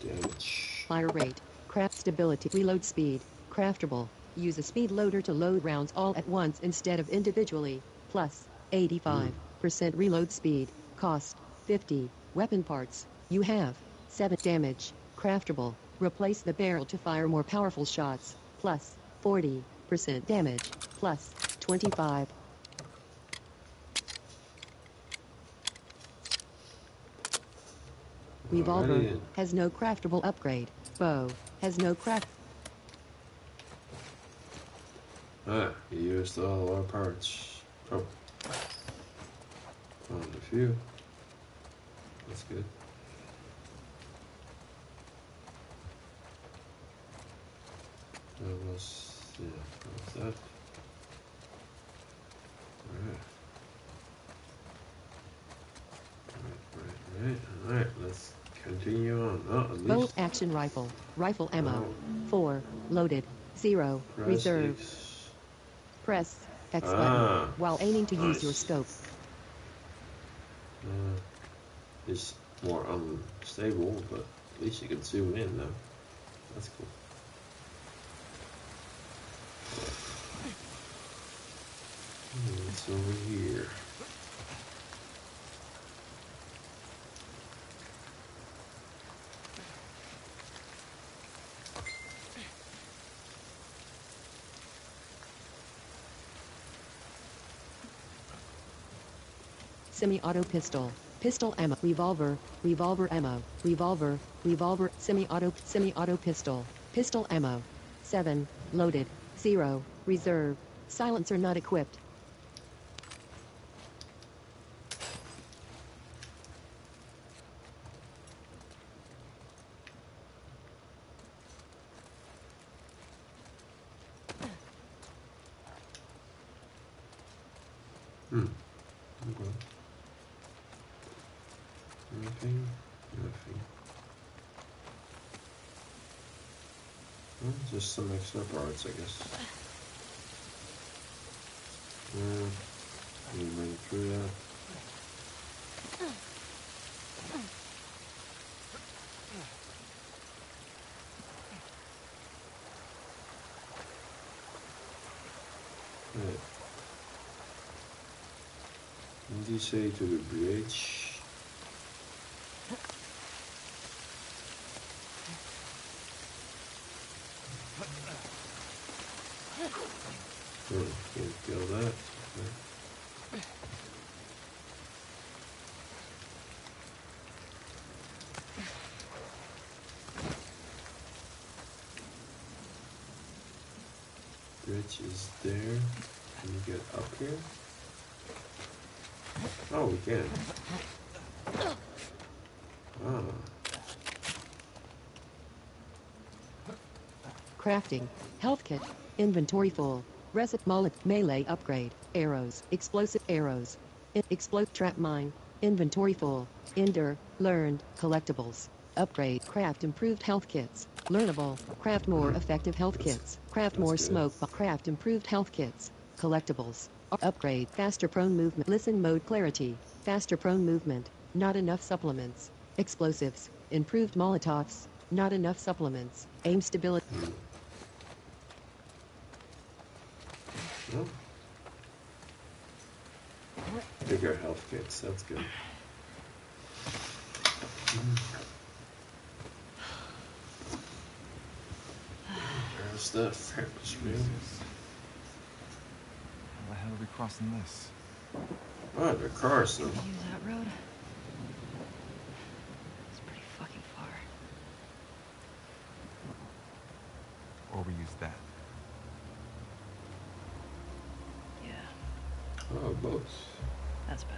Damage. Fire rate. Craft stability. Reload speed. Craftable. Use a speed loader to load rounds all at once instead of individually. Plus 85% reload speed. Cost 50. Weapon parts. You have 7 damage. Craftable. Replace the barrel to fire more powerful shots. Plus 40% damage. Plus 25. Revolver then. has no craftable upgrade. Bow has no craft. Ah, you used all our parts. Oh. Found a few. That's good. That was, yeah, that was that. Alright. Right, right, right. Alright, let's continue on. Oh, at action rifle. Rifle ammo. Oh. 4. Loaded. 0. press Reserve. X. Press X Ah, button while aiming to use your scope. Uh, it's more unstable, but at least you can zoom in now. That's cool. It's over here. Semi-auto pistol. Pistol ammo. Revolver. Revolver ammo. Revolver. Revolver. Semi-auto. Semi-auto pistol. Pistol ammo. 7. Loaded. 0. Reserve. Silencer not equipped. Hmm. Okay. Nothing. Nothing. Some extra parts, I guess. Yeah. We it through that. Right. Did he say to the bridge? Oh, can't kill that. Okay. Bridge is there. Can you get up here? Oh, we can. Ah, Crafting. Health kit. Inventory full. Recipe mullet. Melee upgrade. Arrows. Explosive arrows. I- explode trap mine. Inventory full. Ender. Learned. Collectibles. Upgrade. Craft improved health kits. Learnable. Craft more effective health kits. Craft more smoke. Craft improved health kits. Collectibles. Upgrade. Faster prone movement. Listen mode clarity. Faster prone movement. Not enough supplements. Explosives. Improved Molotovs. Not enough supplements. Aim stability. Bigger health kits, that's good. There's the Ferris wheel. Jesus. How the hell are we crossing this? Oh, the cars though. Use that road. It's pretty fucking far. Or we use that. Yeah, Oh, both. that's better.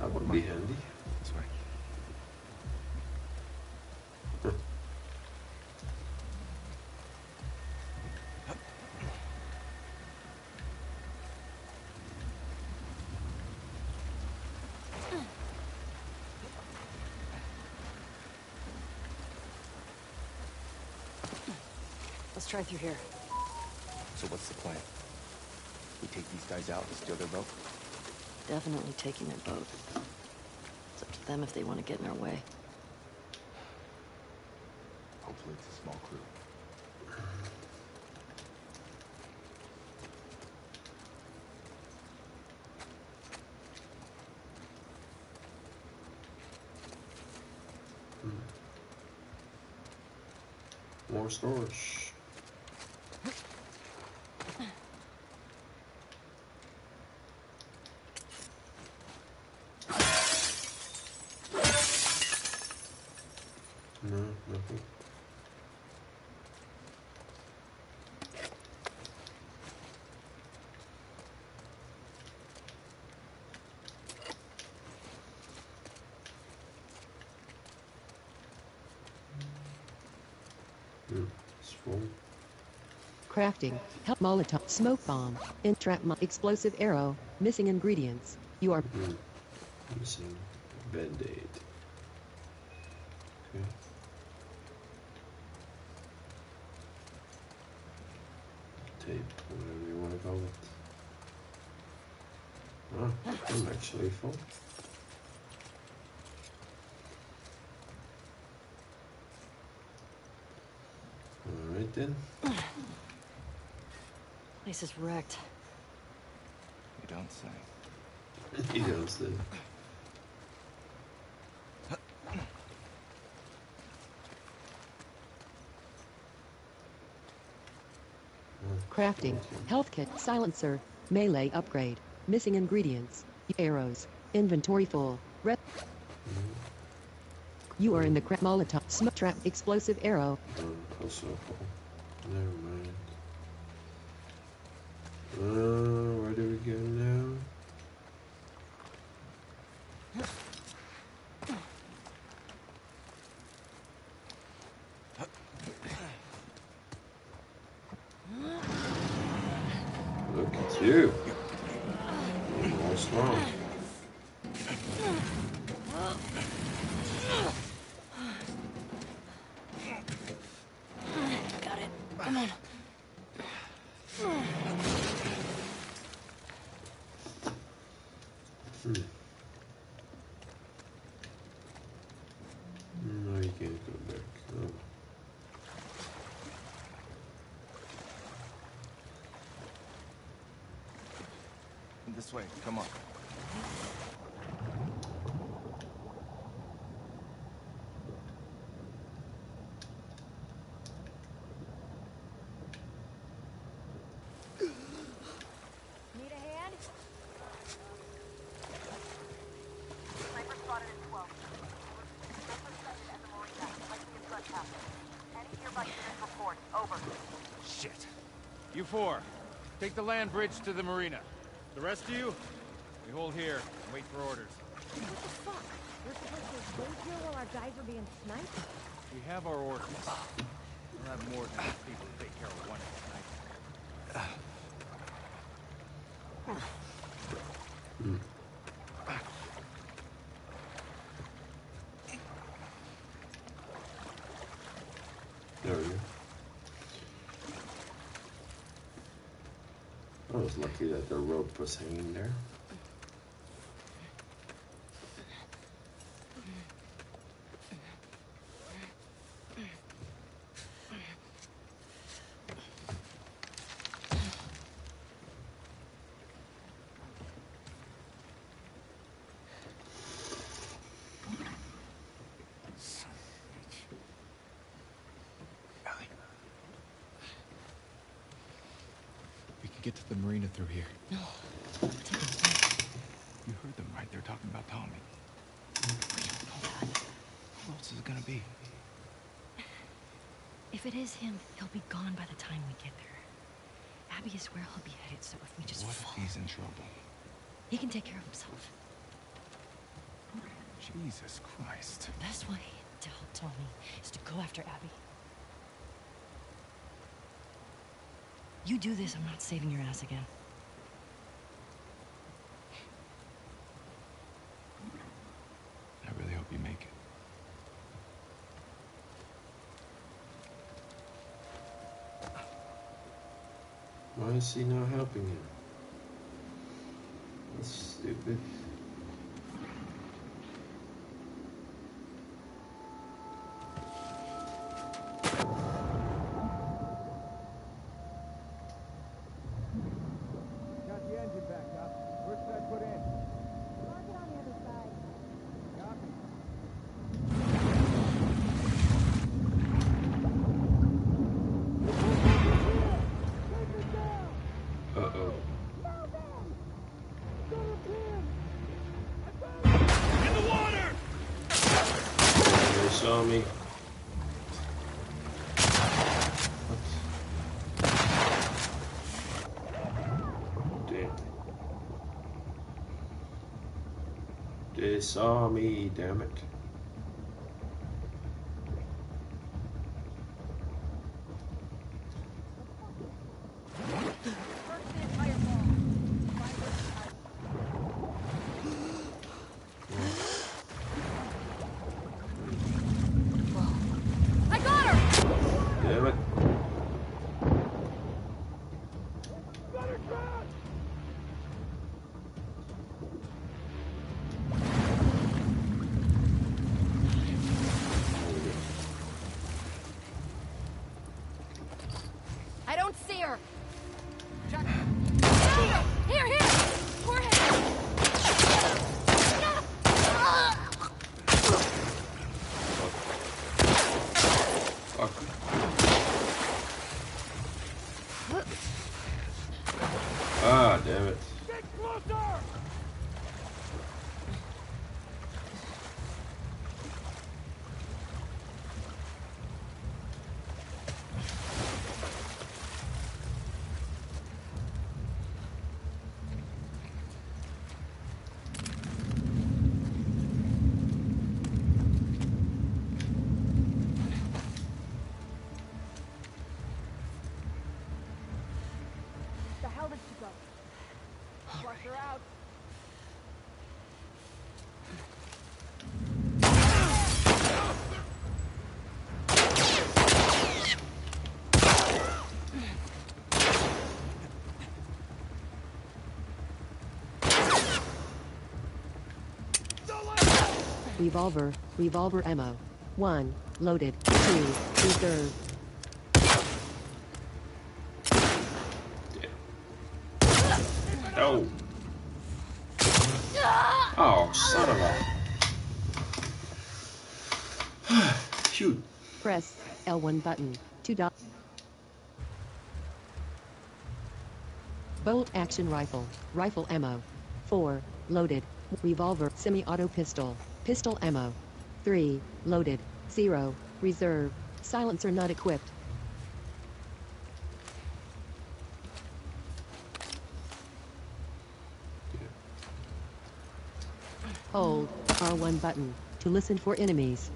That would be handy. This way. Let's try through here. So what's the plan? We take these guys out and steal their boat? Definitely taking their boat. It's up to them if they want to get in our way. Hopefully it's a small crew. More storage. No, nothing. Hmm, it's full. Crafting. Help Molotov. Smoke bomb. Entrap mo- explosive arrow. Missing ingredients. You are Hmm. Missing band-aid. Okay. Tape, whatever you want to call it. Ah, I'm actually full. Alright then. Place is wrecked. You don't say. he does the crafting. Health kit. Silencer. Melee upgrade. Missing ingredients. Arrows. Inventory full. Red. You are in the cra- Molotov. Smoke trap. Explosive arrow. Um, also full. Never mind. Uh, where do we go now? Look at you. You're all strong. Got it. Come on. Hmm. No, you can't go back. Oh. This way, come on. Need a hand? Sniper spotted at 12. Sniper sighted at the marina, likely in trespass. Any nearby units report. Over. Shit. You four, take the land bridge to the marina. The rest of you, we hold here and wait for orders. What the fuck? We're supposed to wait here while our guys are being sniped? We have our orders. We'll have more than enough people to take care of one I was lucky that the rope was hanging there. Ellie. We can get to the marina through here. No. Take it away. You heard them, right? They're talking about Tommy. Who else is it gonna be? Is him, he'll be gone by the time we get there. Abby is where he'll be headed, so if we just What if he's in trouble? he can take care of himself. Jesus Christ. The best way to help Tommy is to go after Abby. You do this, I'm not saving your ass again. I really hope you make it. Why is he not helping him? That's stupid. saw me. What? Damn. They saw me, damn it. I got her! Damn it. I don't see her. Here, here! Forehead! Fuck. Ah, damn it. The hell did she go? Flush her out. Revolver, revolver ammo. 1. Loaded. 2. Reserve. Oh. Oh, son of a. Shoot. Press L1 button. 2 dot. Bolt action rifle. Rifle ammo. 4. Loaded. Revolver semi-auto pistol. Pistol ammo. 3. Loaded. 0. Reserve. Silencer not equipped. Hold R1 button to listen for enemies.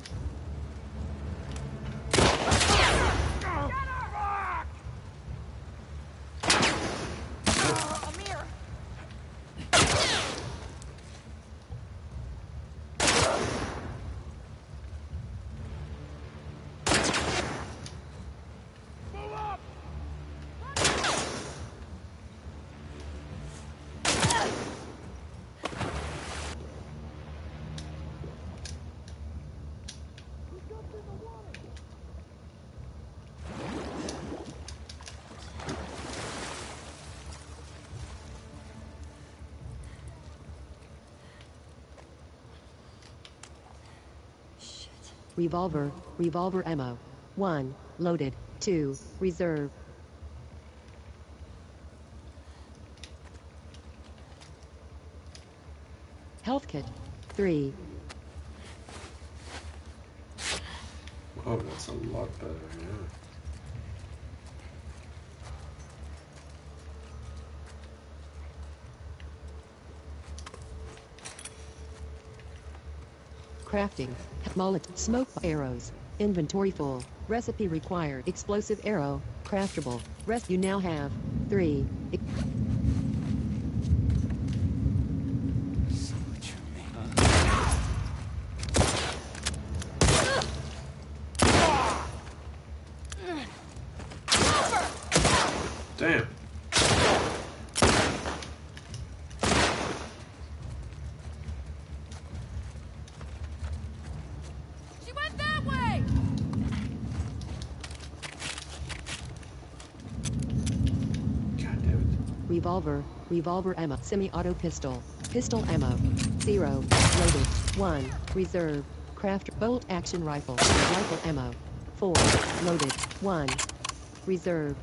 Revolver, revolver ammo. 1. Loaded. 2. Reserve. Health kit. 3. Oh, that's a lot better, yeah. Crafting. Mullet. Smoke arrows. Inventory full. Recipe required. Explosive arrow. Craftable. Rest you now have. 3. Damn. She went that way! God damn it. Revolver. Revolver ammo. Semi-auto pistol. Pistol ammo. 0. Loaded. 1. Reserve. Craft bolt action rifle. Rifle ammo. 4. Loaded. 1. Reserve.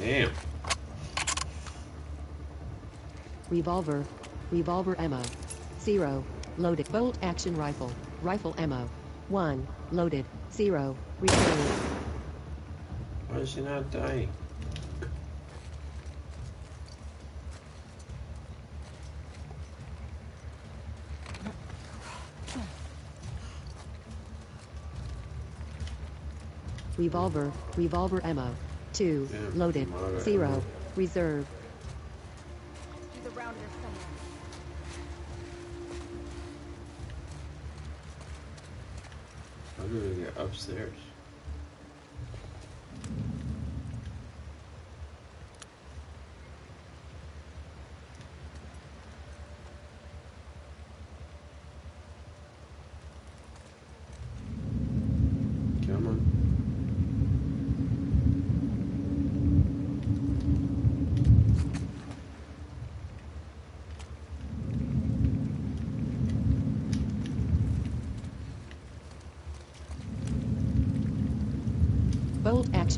Damn. Revolver. Revolver ammo. 0. Loaded. Bolt action rifle. Rifle ammo. 1. Loaded. 0. Reserve. Why is she not dying? Revolver. Revolver ammo. 2. Yeah, Loaded. 0. ammo. Reserve. Upstairs? Come on.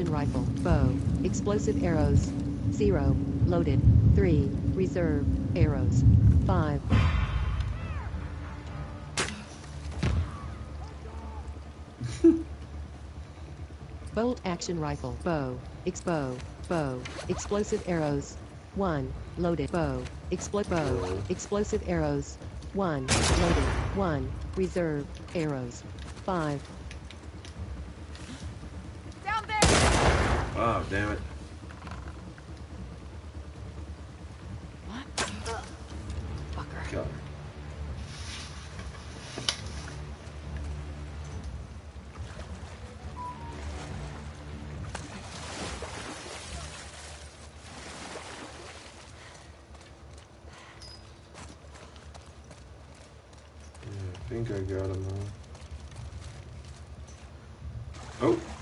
Action rifle. Bow. Explosive arrows. 0. Loaded. 3. Reserve. Arrows. 5. Bolt action rifle. Bow. Expo. Bow. Explosive arrows. 1. Loaded. Bow. Explo bow. Explosive arrows. 1. Loaded. 1. Reserve. Arrows. 5. Down there! Oh, damn it. What? Fucker. Got her. Yeah, I think I got them all. Oh!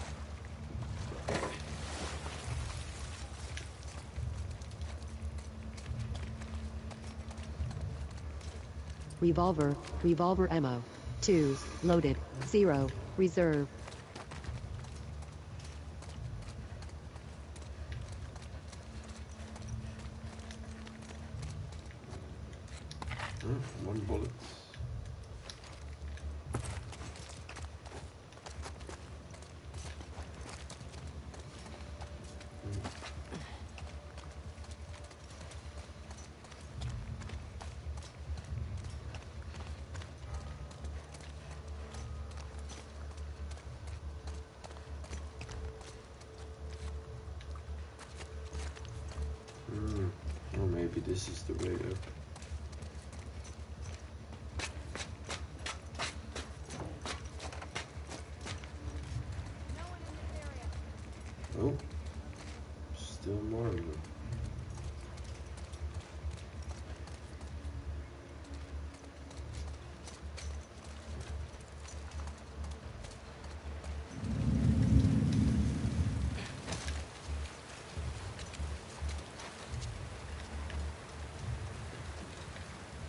Revolver. Revolver ammo. 2. Loaded. 0. Reserve. Oh, one bullet. Hmm. Or maybe this is the way up. No one in this area. Oh, still more of them.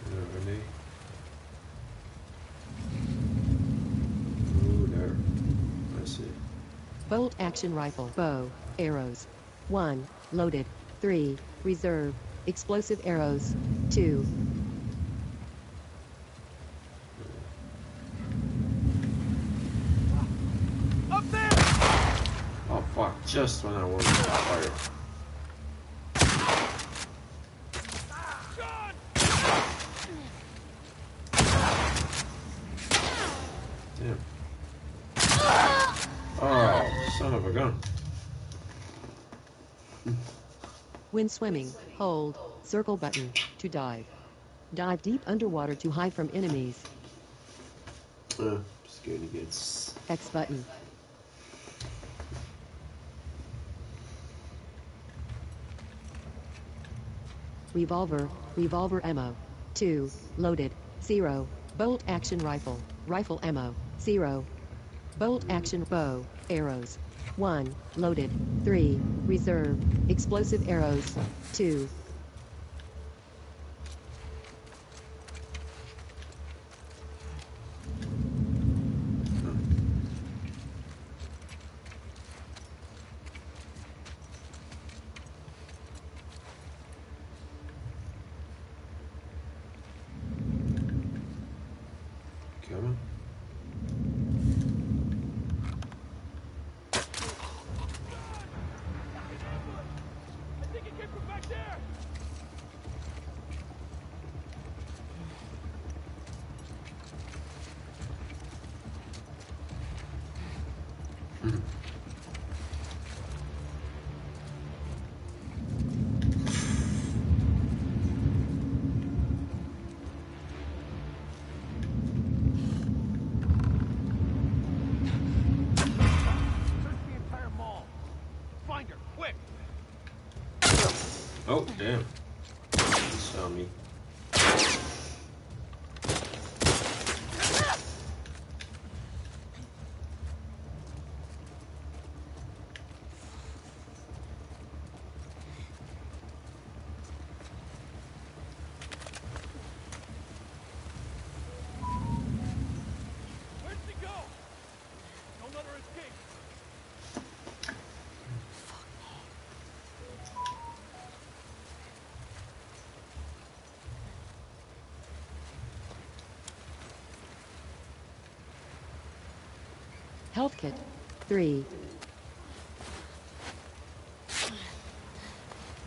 Where are they? Oh, there. I see. Bolt action rifle. Bow. Arrows. 1. Loaded. 3. Reserve. Explosive arrows. 2. Up there! Oh fuck, just when I wanted to fire. John! Damn. Oh, son of a gun. When swimming, hold circle button to dive. Dive deep underwater to hide from enemies. Uh, scared gets. X button. Revolver, revolver ammo. 2. Loaded. 0. Bolt action rifle, rifle ammo. 0. Bolt action bow, arrows. 1. Loaded. 3. Reserve. Explosive arrows. 2. Health kit. 3.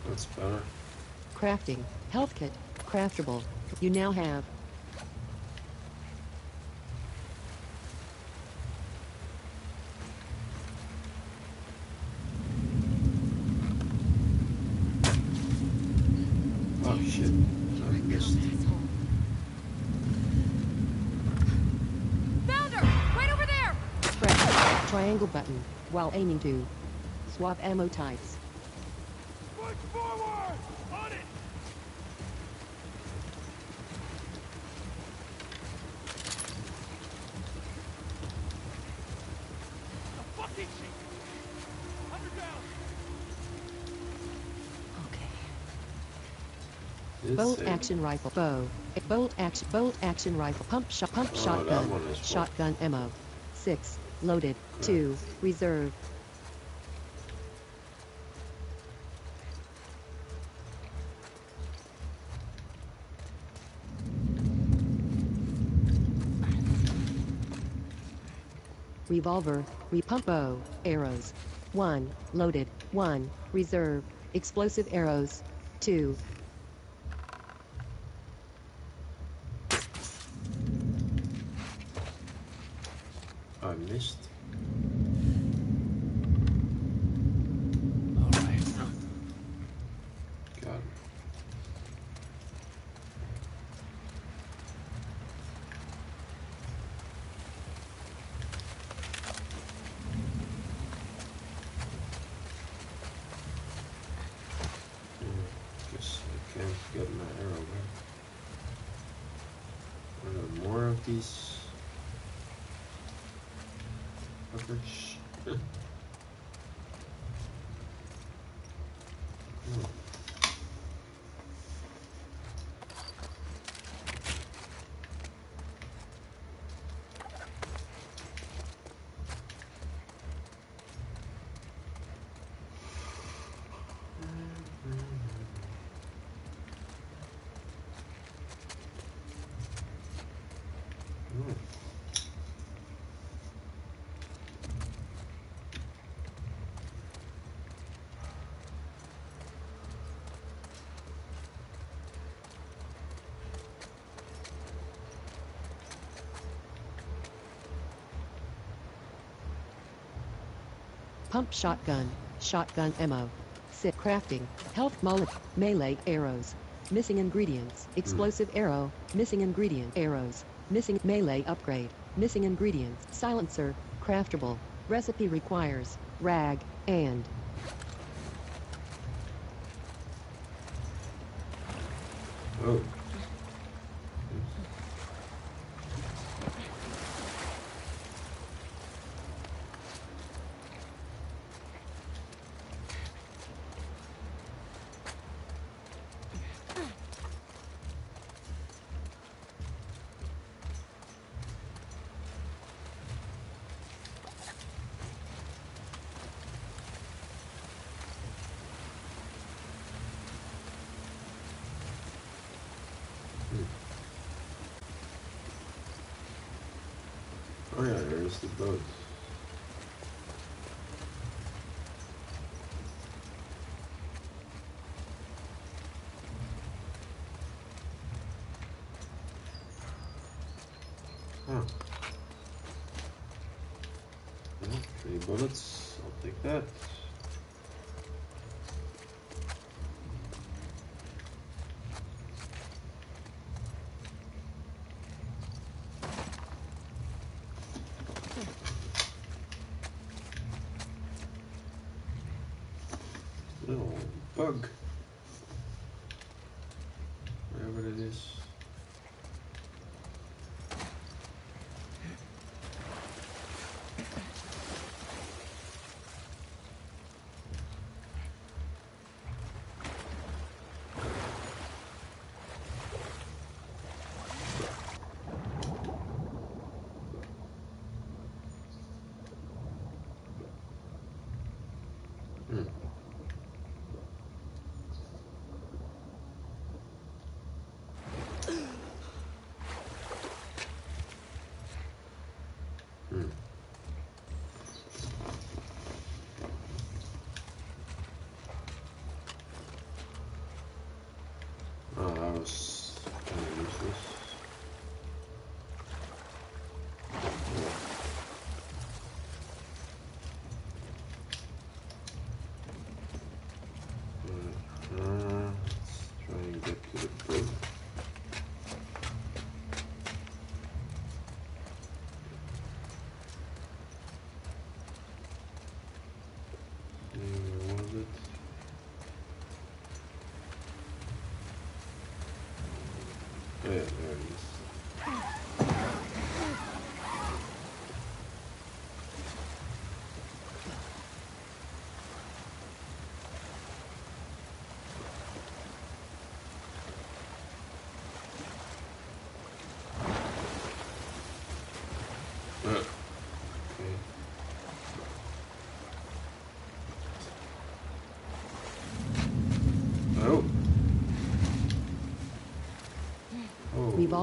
That's better. Crafting. Health kit. Craftable. You now have Oh shit. I missed. Found her! Right over there! press triangle button while aiming to swap ammo types. Push forward! On it! The fucking sheet! Under down! Okay. This Bolt thing. action rifle bow. Bolt action bolt action rifle pump shot pump Oh, shotgun. one is for- Shotgun ammo. 6 loaded. 2 reserve. Revolver, repump bow, arrows. 1 loaded. 1 reserve. Explosive arrows. 2 I missed. Alright. Got it. Hmm, Guess I can't get my arrow back. Are there more of these fuckers? Hmm. Hmm. Pump shotgun, shotgun ammo. Sit crafting, health mullet, melee arrows. Missing ingredients, hmm. explosive arrow, missing ingredient arrows, missing melee upgrade, missing ingredients, silencer, craftable. Recipe requires. Rag. And bug.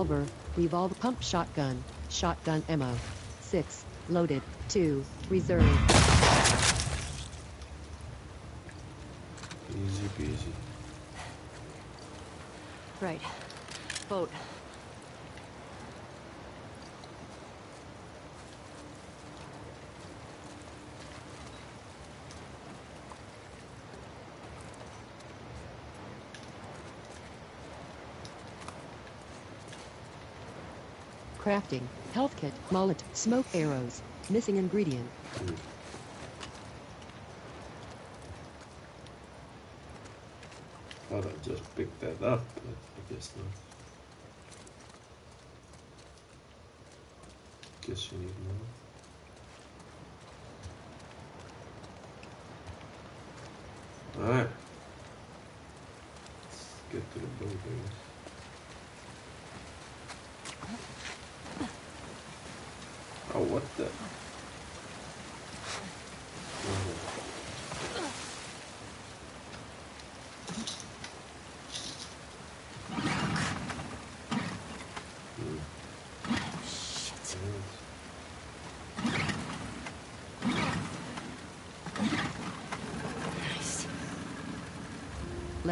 revolver, revolve pump shotgun, shotgun ammo. 6. Loaded, 2. Reserve. Easy peasy. Right. Boat. crafting, health kit, mullet, smoke arrows, missing ingredient. Thought I just picked that up, but I guess not. Guess you need more.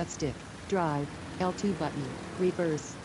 stick, drive, L2 button, reverse,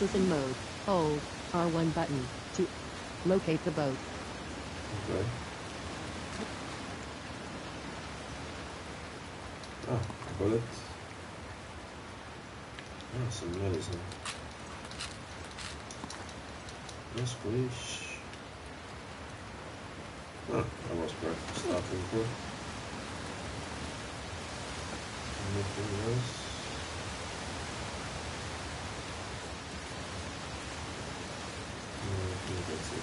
position mode. Hold R1 button to locate the boat. Okay. Ah, bullets. Ah, some medicine. Yes, please. Ah, I was stopping for. Nothing else. That's it.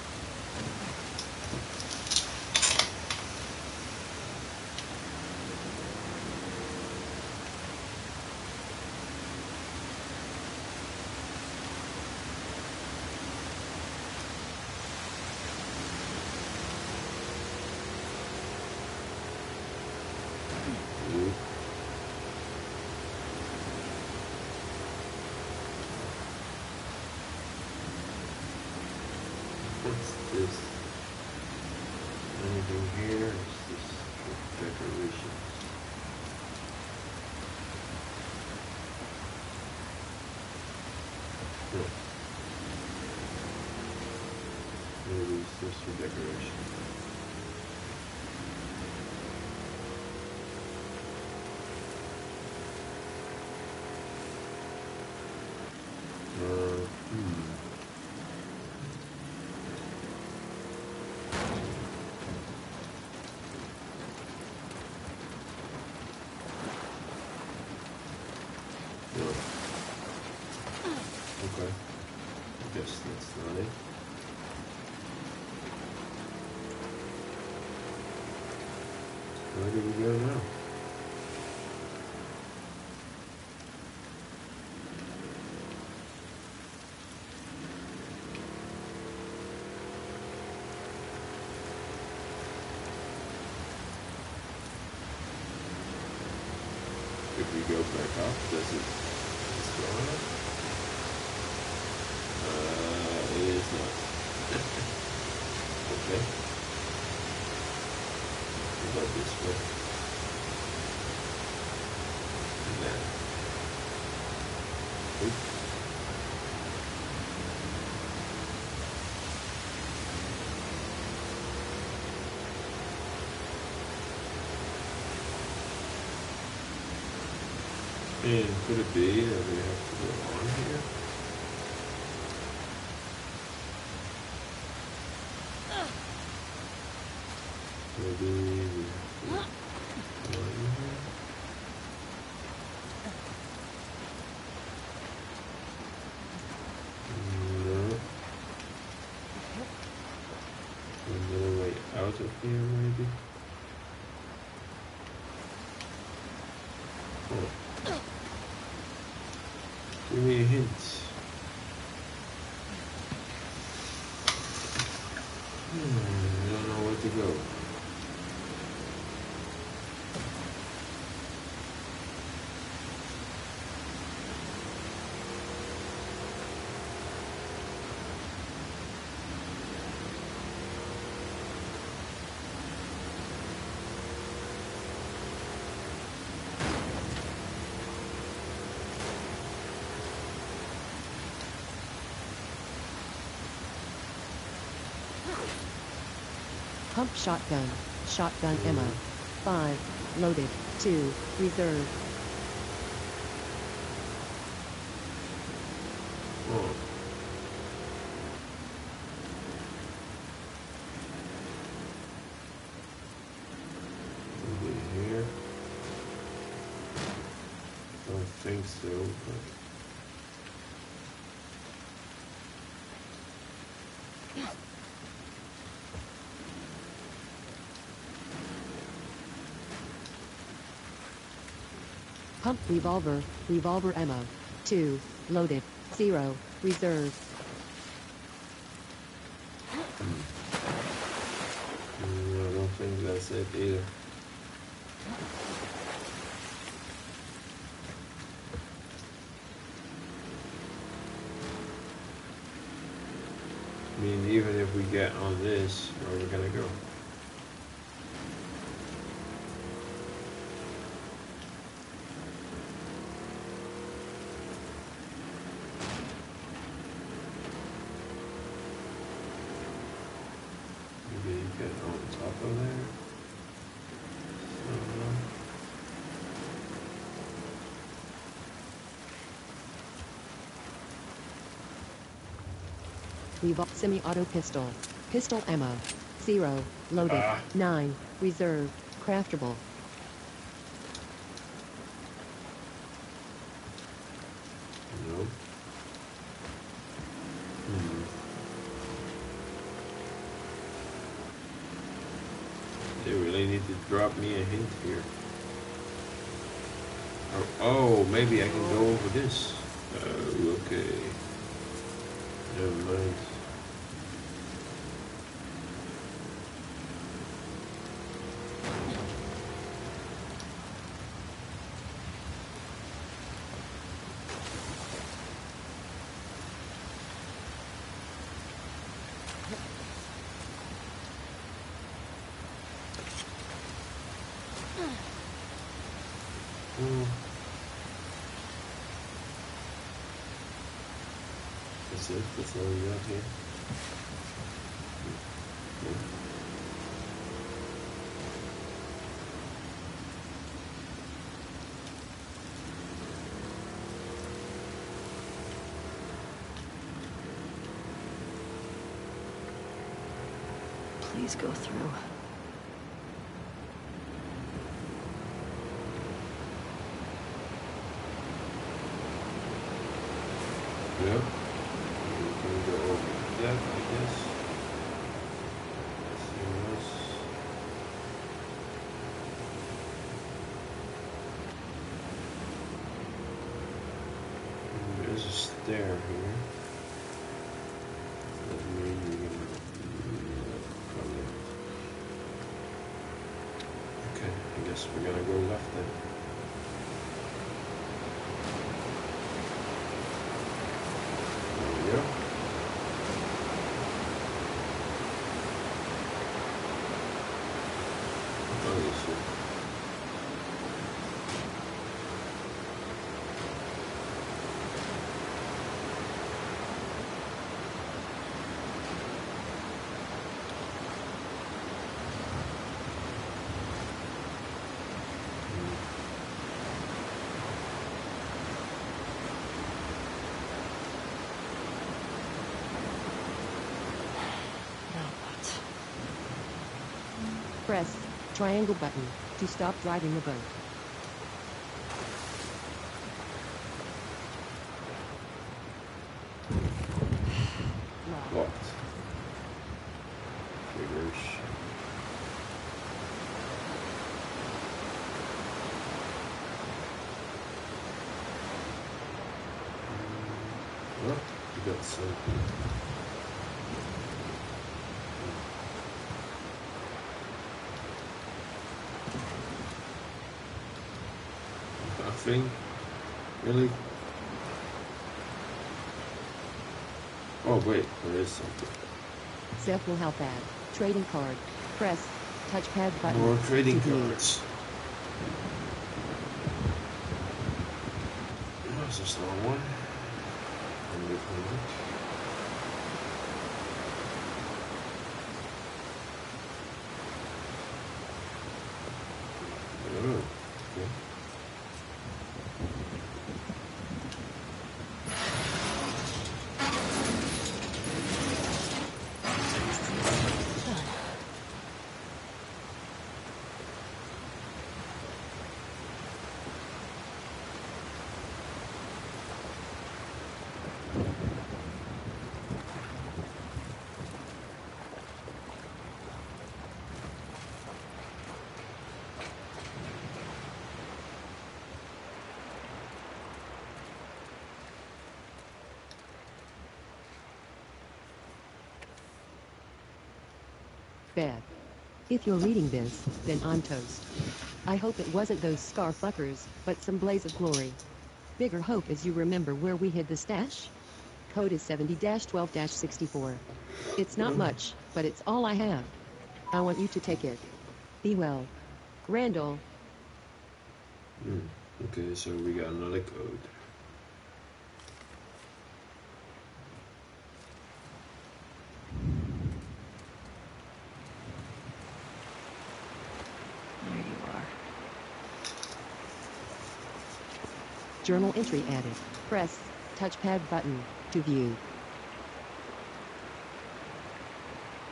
Oop. What's this? Anything here? Is this decorations? No. Maybe it's just for decoration. Uh, hmm. No. Okay. I guess that's not it. Where do we go now? If we go back up, This it it's going up? Uh, it is not. okay. What about this way? Nah. Oop. Could it be that we have to go on here? Maybe we have to go on here? No. Another way out of here, maybe? Oh. Give me a hint. Hmm, I don't know where to go. Pump shotgun. Shotgun ammo. 5. Loaded. 2. Reserve. Here. Don't think so, but. Pump revolver. Revolver ammo. 2. Loaded. 0. Reserve. Mm, I don't think that's it either. I mean, even if we get on this, where are we gonna go? Maybe you get on top of there. Uh, Revol semi-auto pistol. Pistol ammo. 0. Loaded. Ah. 9. Reserve. Craftable. No. Hmm. They really need to drop me a hint here. Oh, oh maybe I can go over this. Oh, okay. Never mind. Hmm. It? That's all you got here? Please go through. Yeah. We can go over that, I guess. See else. Hmm, There's a stair here. That means we're gonna mm, probably. Okay, I guess we're gonna go left then. There we go. Oh, this is- Now what? Press triangle button to stop driving the boat. Lock. Locked. Figures. Well, we got something. Nothing? Really? Oh wait, there is something. Seth will help add. Trading card. Press touchpad button. More trading cards. There's just no one. And we've moved. Oh, okay. Bad. If you're reading this, then I'm toast. I hope it wasn't those scar fuckers, but some blaze of glory. Bigger hope is you remember where we hid the stash? Code is 70-12-64. It's not much, but it's all I have. I want you to take it. Be well. Randall, Hmm. Okay, so we got another code. Journal entry added. Press touchpad button to view.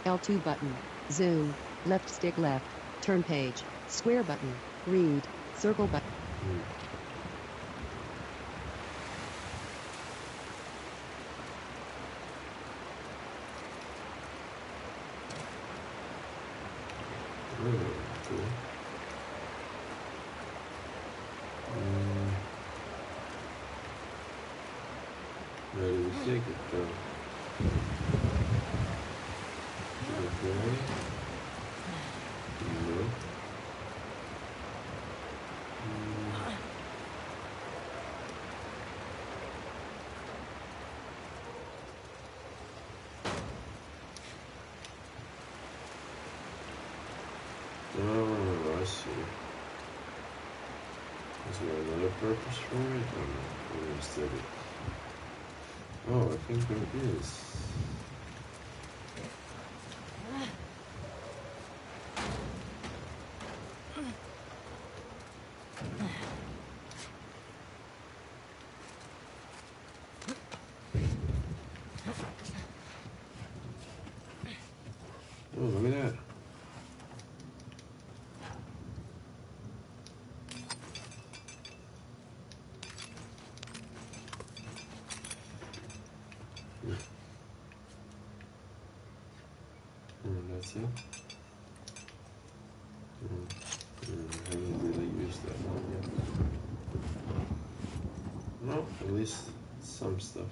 L2 button. Zoom. Left stick left. Turn page. Square button. Read. Circle button. Hmm. Oh, cool. Mm. Where do we take it though? Okay. No. Mm. Oh, I see. Is there another purpose for it? Or or is that it? Oh, I think there is. Oh, look at that. Mm, that's it. Mm, mm, I haven't really used that one yet. No, at least some stuff.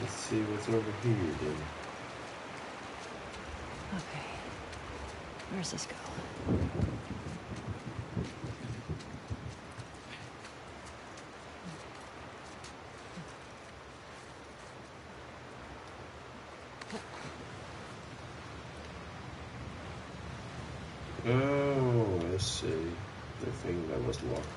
Let's what's over here then. Okay. Where's this go? Oh, I see. The thing that was locked.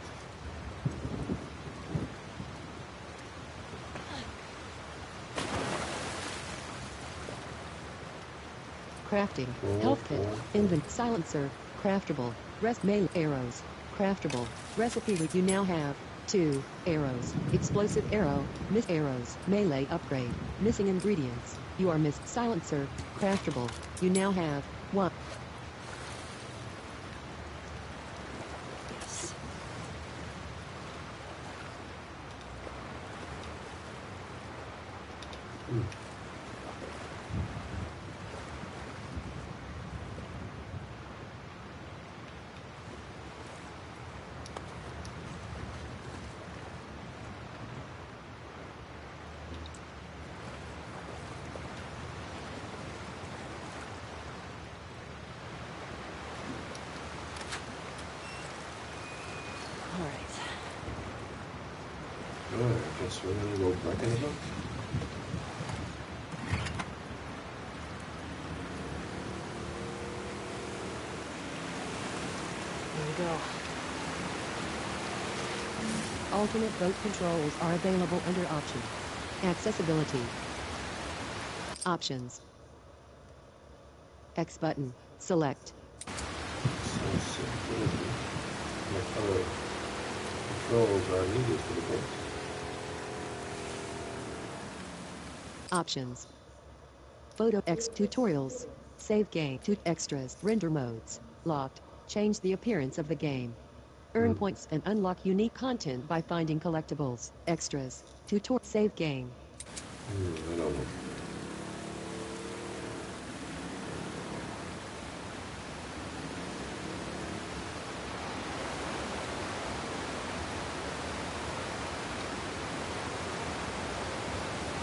Crafting. Health kit. Invent. Silencer. Craftable. Rest melee arrows. Craftable. Recipe with you now have. 2. Arrows. Explosive arrow. Miss arrows. Melee upgrade. Missing ingredients. You are missed silencer. Craftable. You now have. 1. Yes. Hmm. All right. Oh, I guess we're gonna go back in the book. Here we go. Alternate boat controls are available under Option. Accessibility. Options. X button. Select. Controls are needed for the boat? Options. Photo X tutorials. Save game to extras. Render modes. Locked. Change the appearance of the game. Earn Hmm. points and unlock unique content by finding collectibles. Extras. Tutor. Save game. I don't know.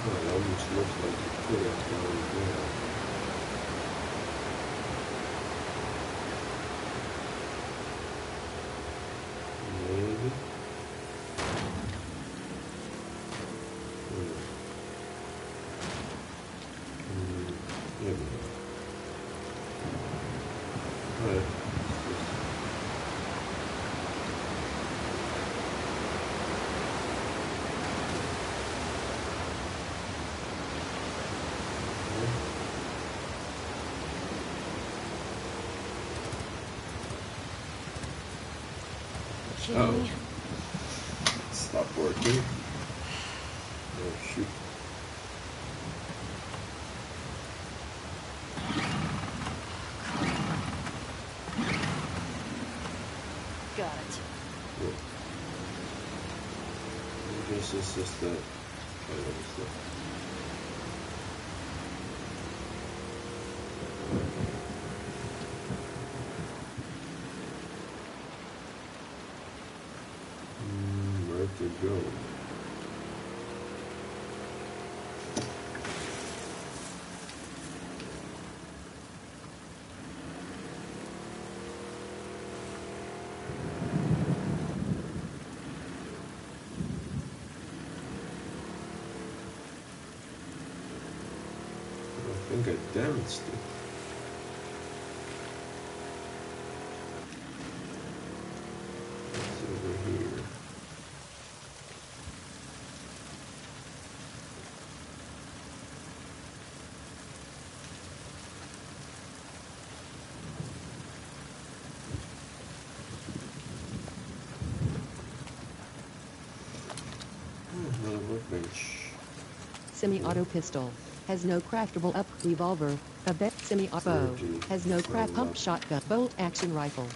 It almost looks like you could have gone there. Maybe. Hmm. Hmm, maybe not. Alright. Oh. Stop working. Oh shoot. Got it. Good. I guess it's just that. Oh, what is that? Hmm, where to go? I think I damaged it. Hmm. Semi-auto pistol. Has no craftable up revolver. A bet semi-auto. Has no craft pump shotgun. Bolt action rifle.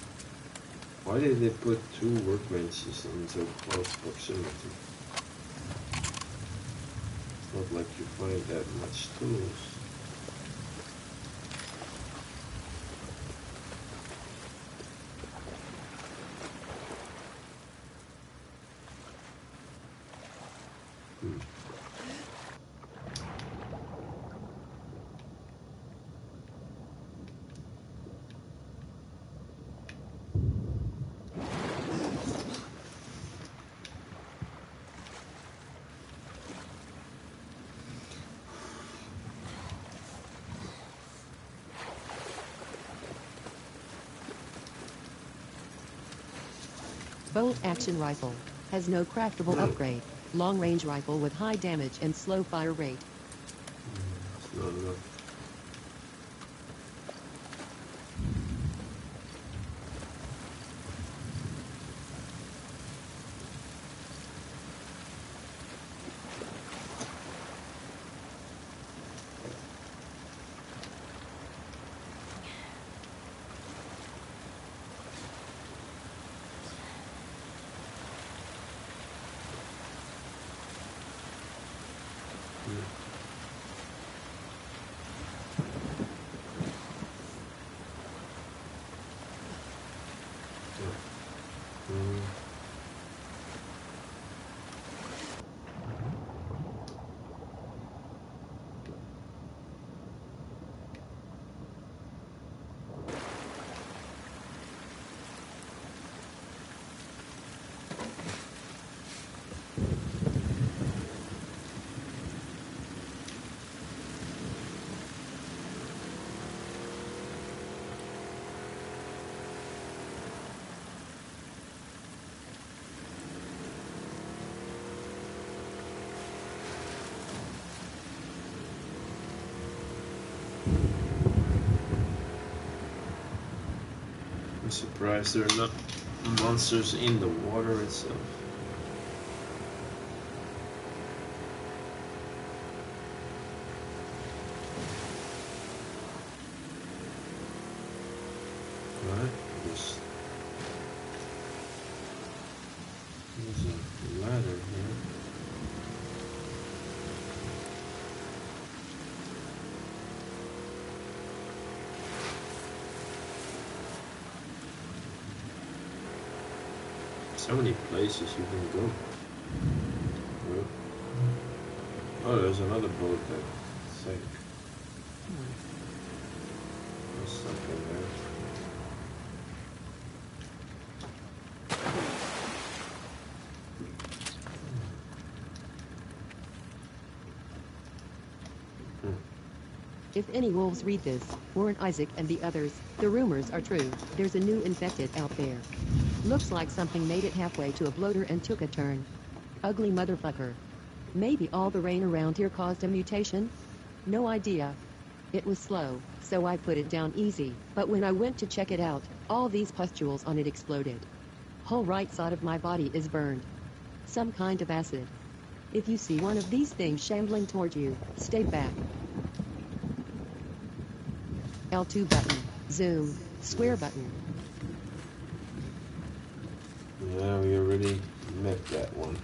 Why did they put two workbenches in so close proximity? It's not like you find that much tools. Bolt action rifle. Has no craftable upgrade. Long range rifle with high damage and slow fire rate. It's not enough. Mm. I'm surprised there are not monsters in the water itself. Right, there's, there's a ladder here. So many places you can go. Oh, there's another boat that sank. There's something there. If any wolves read this, warn Isaac and the others, the rumors are true. There's a new infected out there. Looks like something made it halfway to a bloater and took a turn. Ugly motherfucker. Maybe all the rain around here caused a mutation? No idea. It was slow, so I put it down easy, but when I went to check it out, all these pustules on it exploded. Whole right side of my body is burned. Some kind of acid. If you see one of these things shambling toward you, stay back. L2 button, zoom, square button, yeah, we already met that one.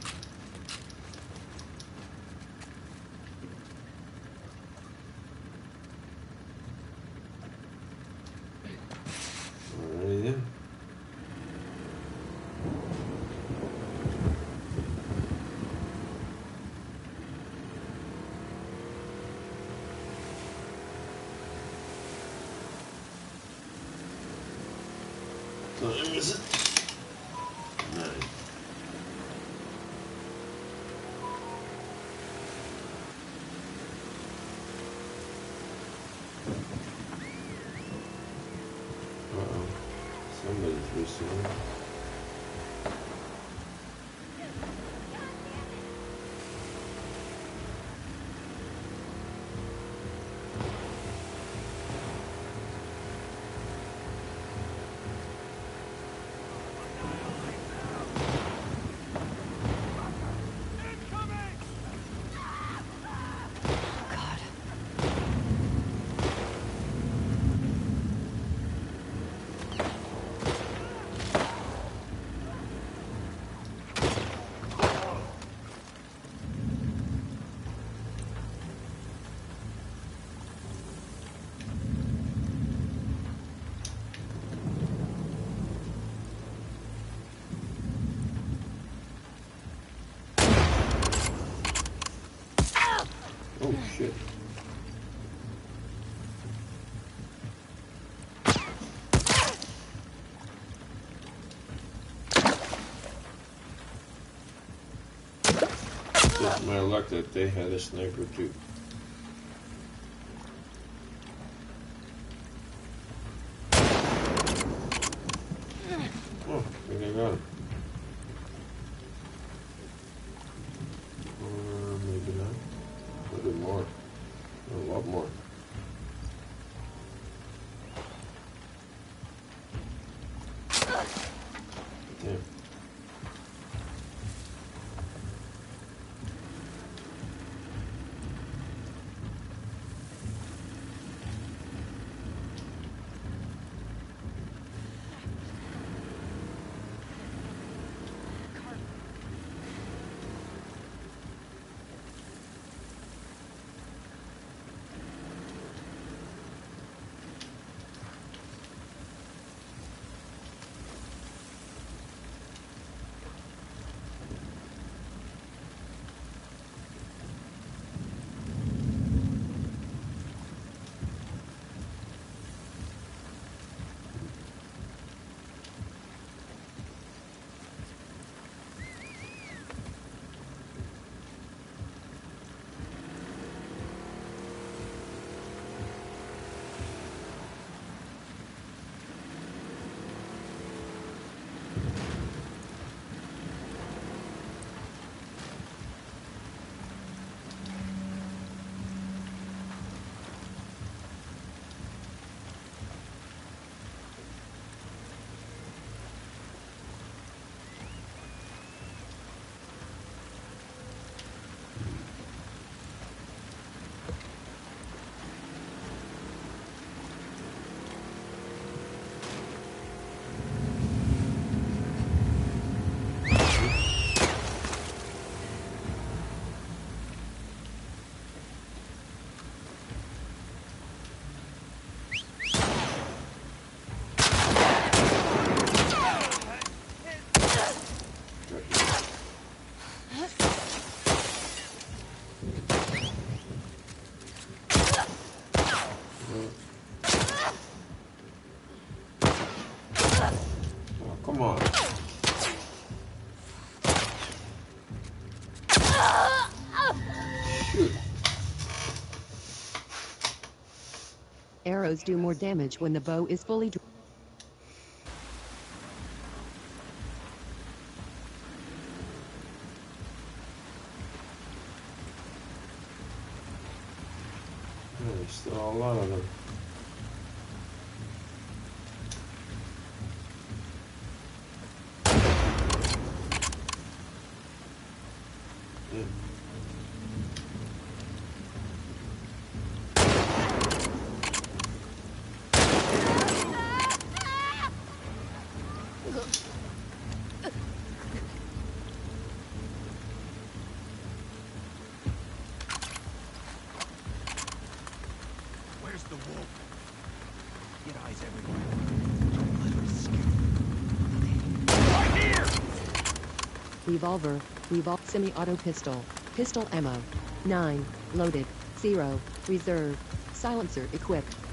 my luck that they had a sniper too. do more damage when the bow is fully drawn. revolver, revolve semi-auto pistol, pistol ammo. 9. Loaded. 0. Reserve. Silencer equipped.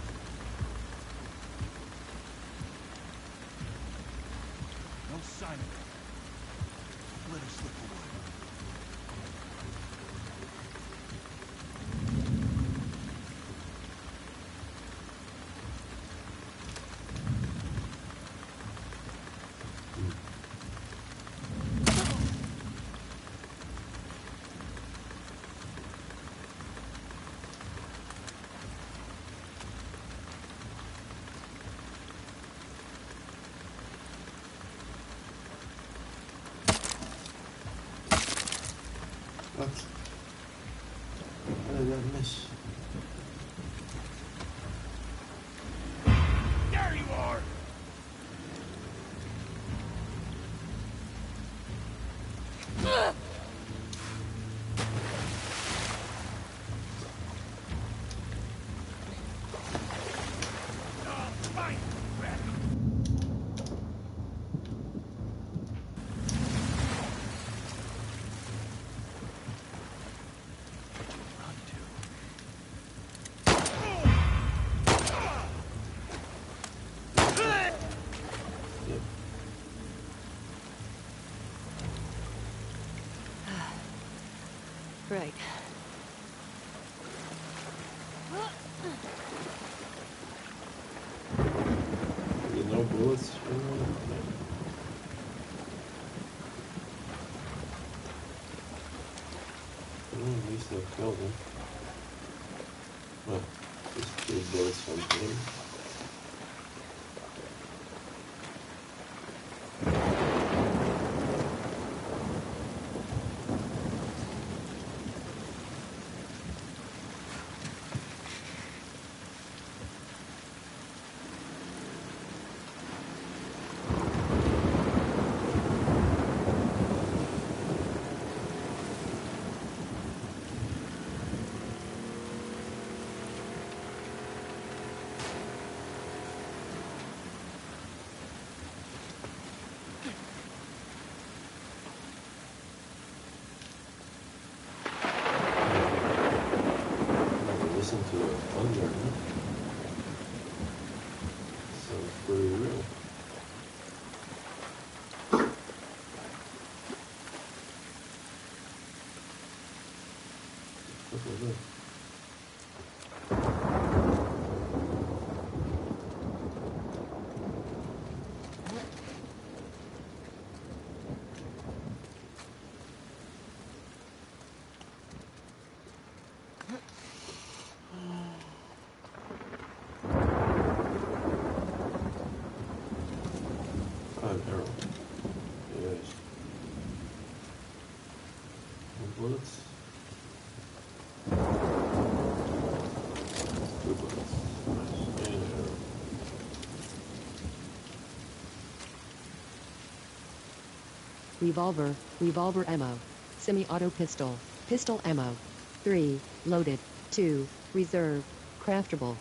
revolver, revolver ammo, semi-auto pistol, pistol ammo. 3. Loaded. 2. Reserve, craftable.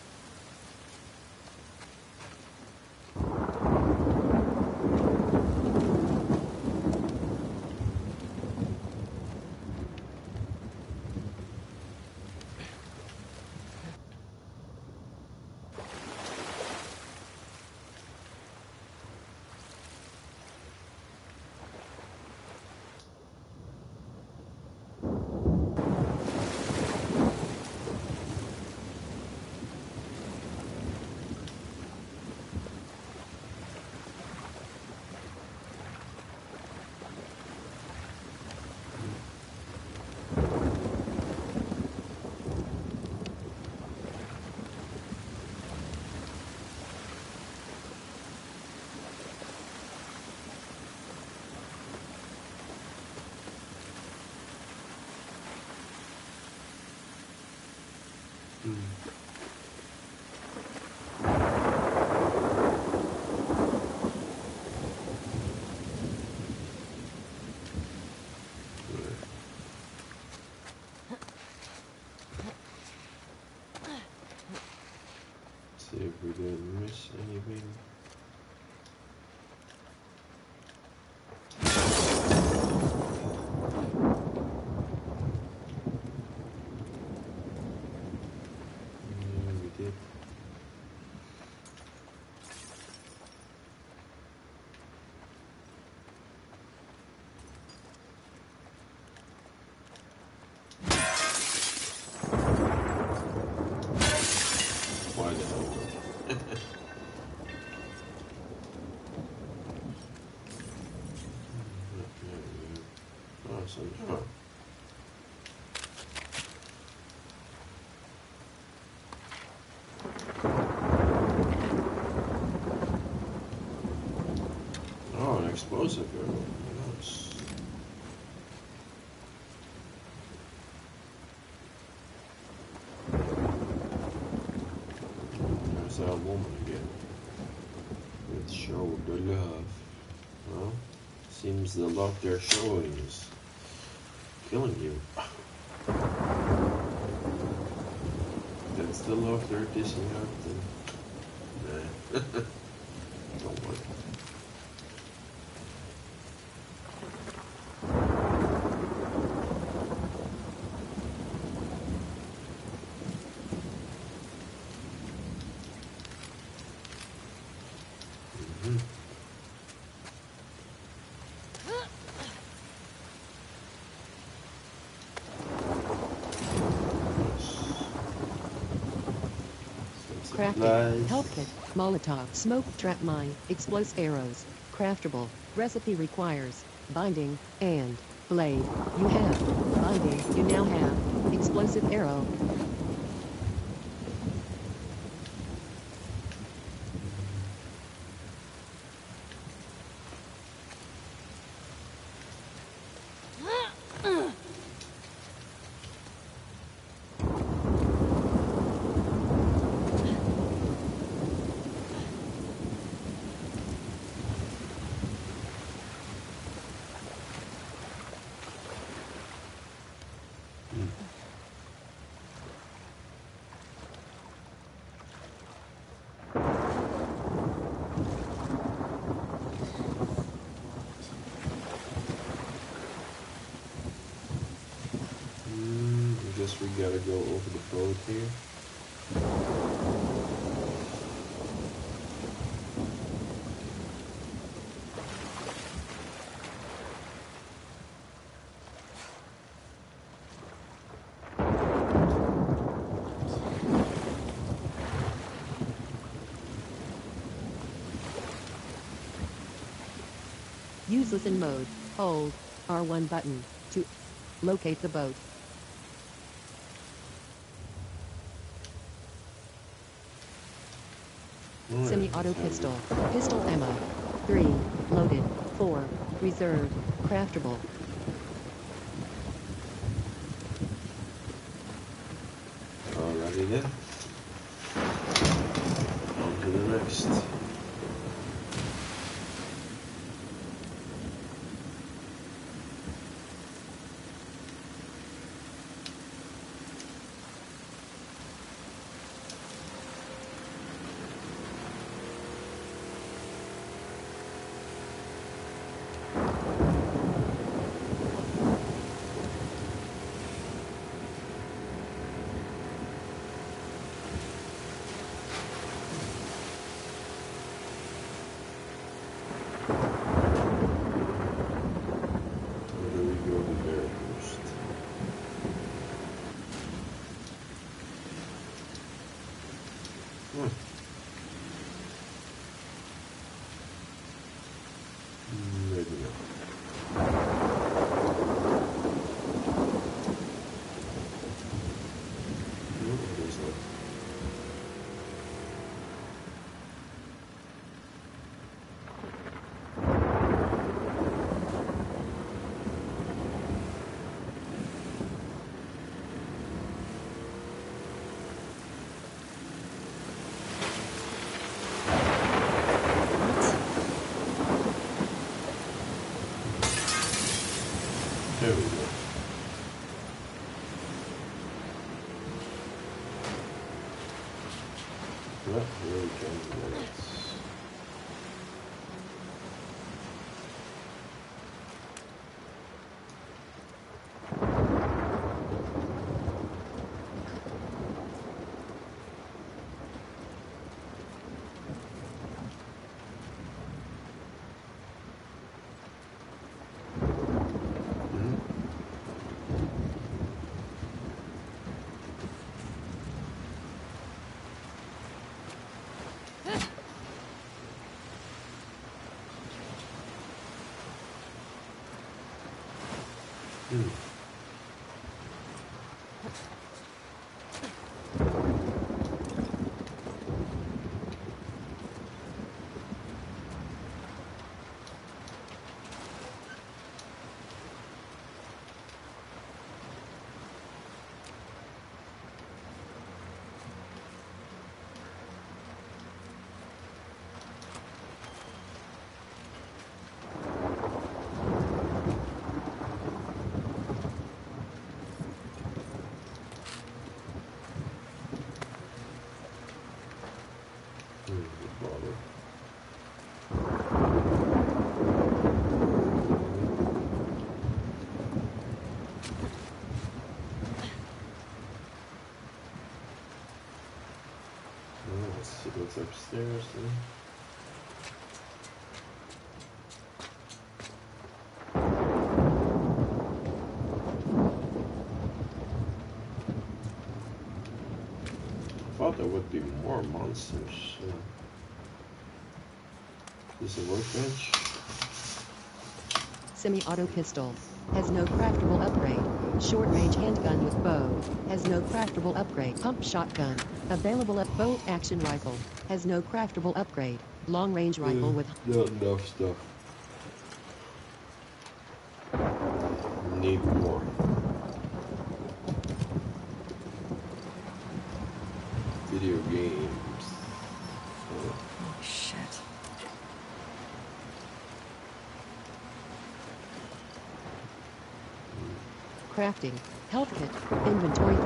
That woman again. With show the love. Well, seems the love they're showing is killing you. That's the love they're dishing out. Nah. Don't worry. Mhm. Some Crafting. Health kit. Molotov. Smoke trap mine. Explosive arrows. Craftable. Recipe requires binding and blade. You have binding. You now have explosive arrow. Mm, I guess we gotta go boat here. Useless in mode. Hold R1 button to locate the boat. Semi-auto pistol. Pistol ammo. 3. Loaded. 4. Reserved. Craftable. What's upstairs then. I thought there would be more monsters. So. This is a workbench. Semi-auto pistol. Has no craftable upgrade. Short-range handgun with bow. Has no craftable upgrade. Pump shotgun. Available at bolt action rifle. Has no craftable upgrade. Long-range rifle Mm, with Not enough stuff. Need more. Video games. Uh, Shit. crafting. Health kit. Inventory.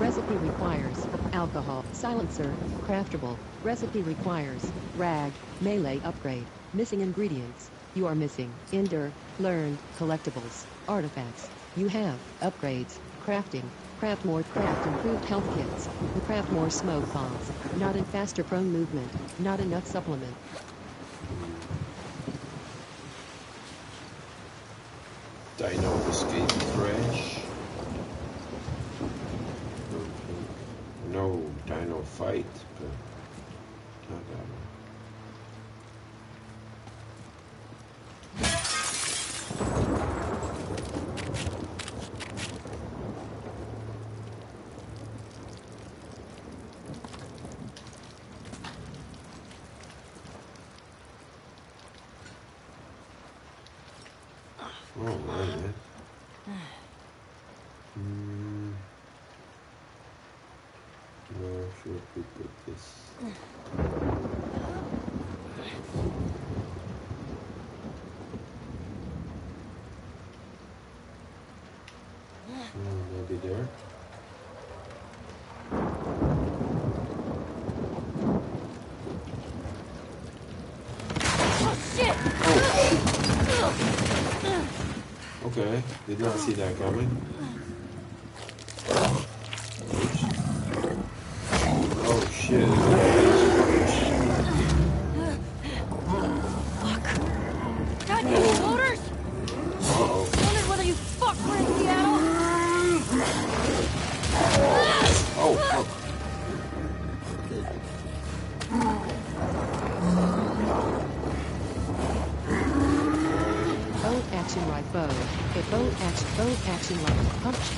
Recipe requires alcohol. Silencer. Craftable. Recipe requires rag. Melee upgrade. Missing ingredients. You are missing. Ender. Learned. Collectibles. Artifacts. You have upgrades. Crafting. Craft more craft improved health kits. Craft more smoke bombs. Not in faster prone movement. Not enough supplement. Dino escape crash. No dino fight, but not that one. Oh, man. Hmm. No, sure if we put this. Hmm, maybe there. Okay, did not see that coming.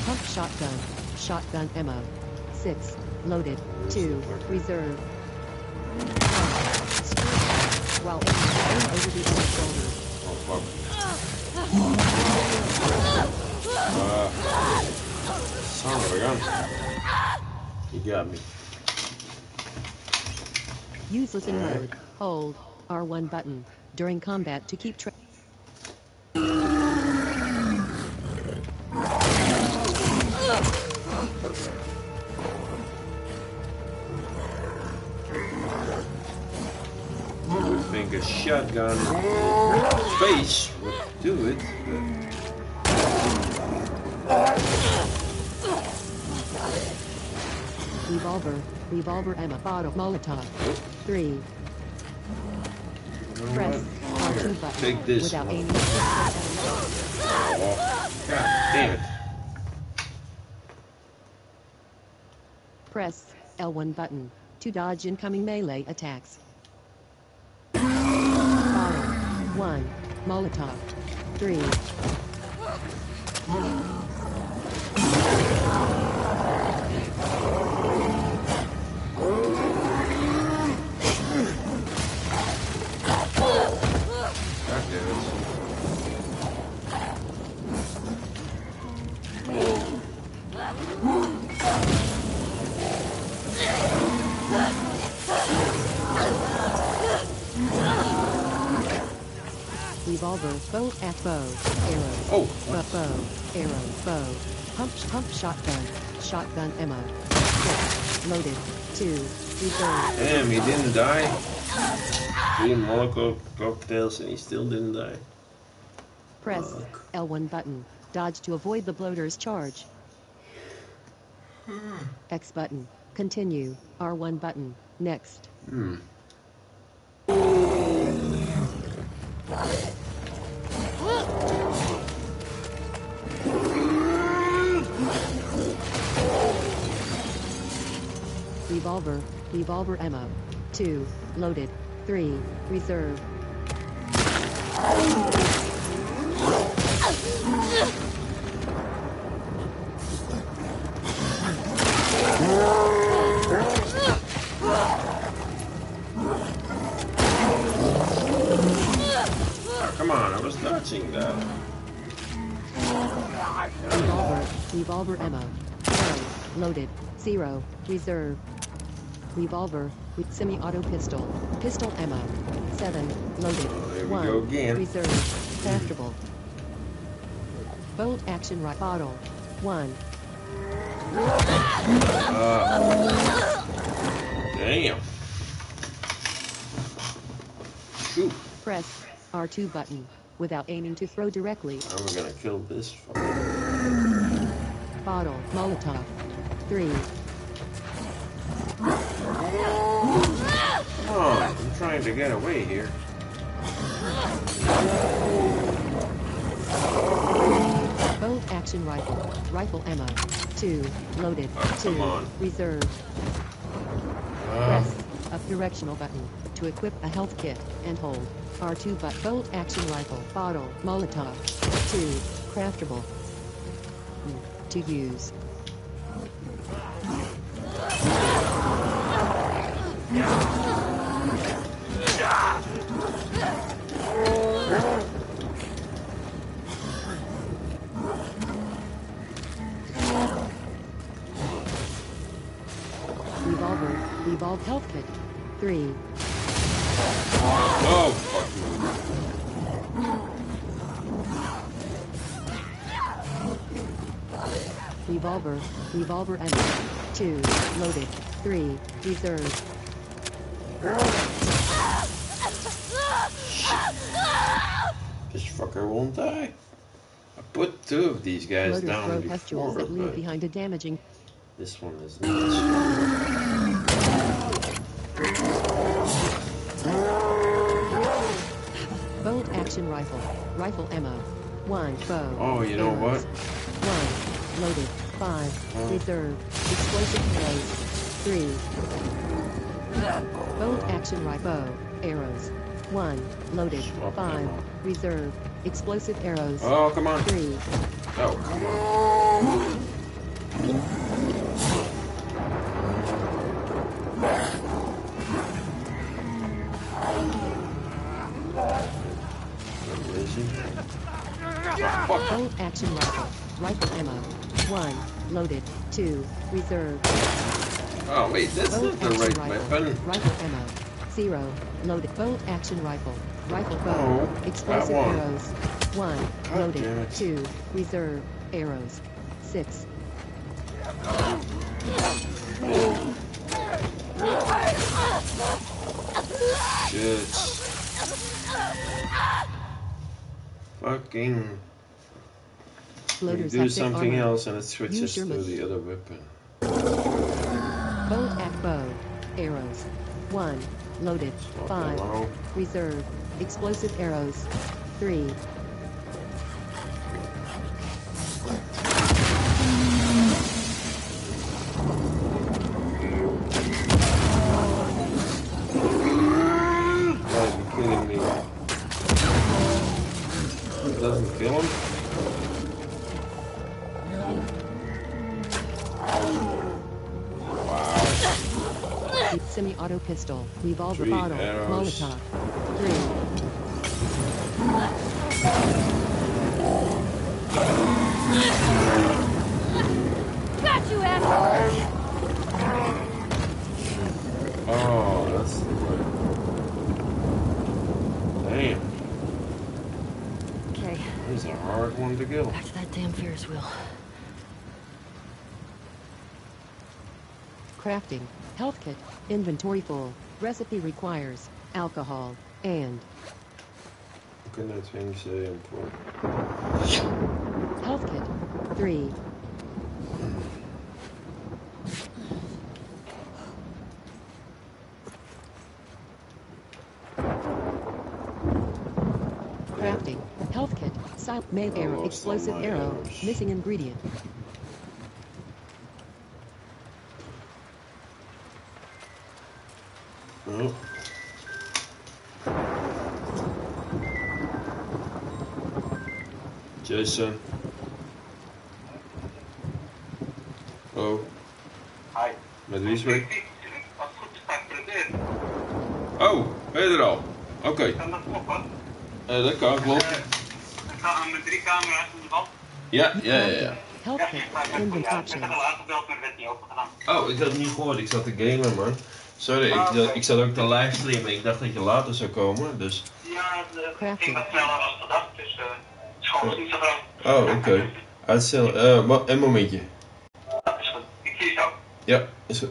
Pump shotgun. Shotgun ammo. Six. Loaded. Two. Reserve. While aim aim over the other shoulder. Uh, son of a gun. You got me. Useless in Alright. mode. Hold R1 button during combat to keep track. A shotgun face would do it, but Revolver. Revolver ammo. Bottle. Of molotov. Three. Press? R2 Here, button take this without one. aiming. Oh, God damn it. Press L1 button to dodge incoming melee attacks. Bottle. One. Molotov. Three. Revolver, bow at bow, arrow. Oh, Bow, bow, arrow, bow. Pump, pump shotgun, shotgun ammo. Six, loaded. Two, reserve. Damn, he didn't die. Three Molotov cocktails and he still didn't die. Press L1 button. Dodge to avoid the bloater's charge. X button. Continue. R1 button. Next. Hmm. Revolver, revolver ammo. 2, loaded. 3, reserve. come on, I was dodging that. Revolver, revolver ammo. 1, loaded. 0, reserve. Revolver, with semi-auto pistol. Pistol ammo. 7, loaded. Oh, here we 1, go again. reserve. Craftable. Bolt action right bottle. 1, Damn. Shoot. press R2 button. Without aiming to throw directly. Am gonna kill this? Bottle, Molotov. 3, Come on, I'm trying to get away here. bolt action rifle. Rifle ammo. 2, loaded. Oh, 2, come on. reserve. Ah, Press up directional button to equip a health kit and hold R2 but bolt action rifle bottle Molotov 2 craftable to use revolver. Revolver ammo 2 loaded. 3 reserve. This fucker won't die. I put two of these guys loader down before, that leave behind a damaging this one is not strong. bolt action rifle. Rifle ammo. 1 bow Oh, you know arrows. what? 1 loaded 5 Oh. reserve. Explosive arrows 3 bolt action rifle bow. Arrows. 1 loaded. 5 reserve. Explosive arrows. Oh, come on. 3 Oh, come on. He? bolt action rifle. Rifle ammo 1 loaded 2 reserve Oh, wait, that's Bolt not the right rifle. weapon. Rifle ammo. Zero. Loaded. Bolt action rifle. Rifle bow. Oh, Explosive one. arrows. One. God loaded. damn it. Two. Reserve. Arrows. Six. Shit. Fucking. Loaders you do something armor. else and it switches to the other weapon. Bow at bow. Arrows. 1. Loaded. 5. Reserve. Explosive arrows. 3. Pistol, revolver Three bottle, arrows. Molotov. Three. Got you, asshole! Oh, that's the way. Damn, Okay, he's a hard one to kill. back to that damn Ferris wheel. Crafting. Health kit. Inventory full. Recipe requires alcohol and kan dat ding zeggen voor? health kit. Three. Crafting. Health kit. Silent main arrow. Explosive arrow. Missing ingredient. Oh. Jason. Oh, Hi. met wie spreek ik? Oh, ben je er al? Oké, Kan dat kloppen? eh, dat kan, klopt. Ik ga aan met drie camera's in de bal. Ja, ja, ja, ja. Kit. ik heb al aangebeld, maar het werd niet opengedaan. Oh, ik had het niet gehoord. Ik zat te gamen, man. Sorry, ik, Ah, ik zat ook te livestreamen. Ik dacht dat je later zou komen, dus... Ja, het eh, ging wat sneller dan gedacht, dus eh, het school is niet zo groot. Oh, oké. Uitstel, eh, wa- een momentje. Dat is goed. Ik zie je zo. Ja, is goed.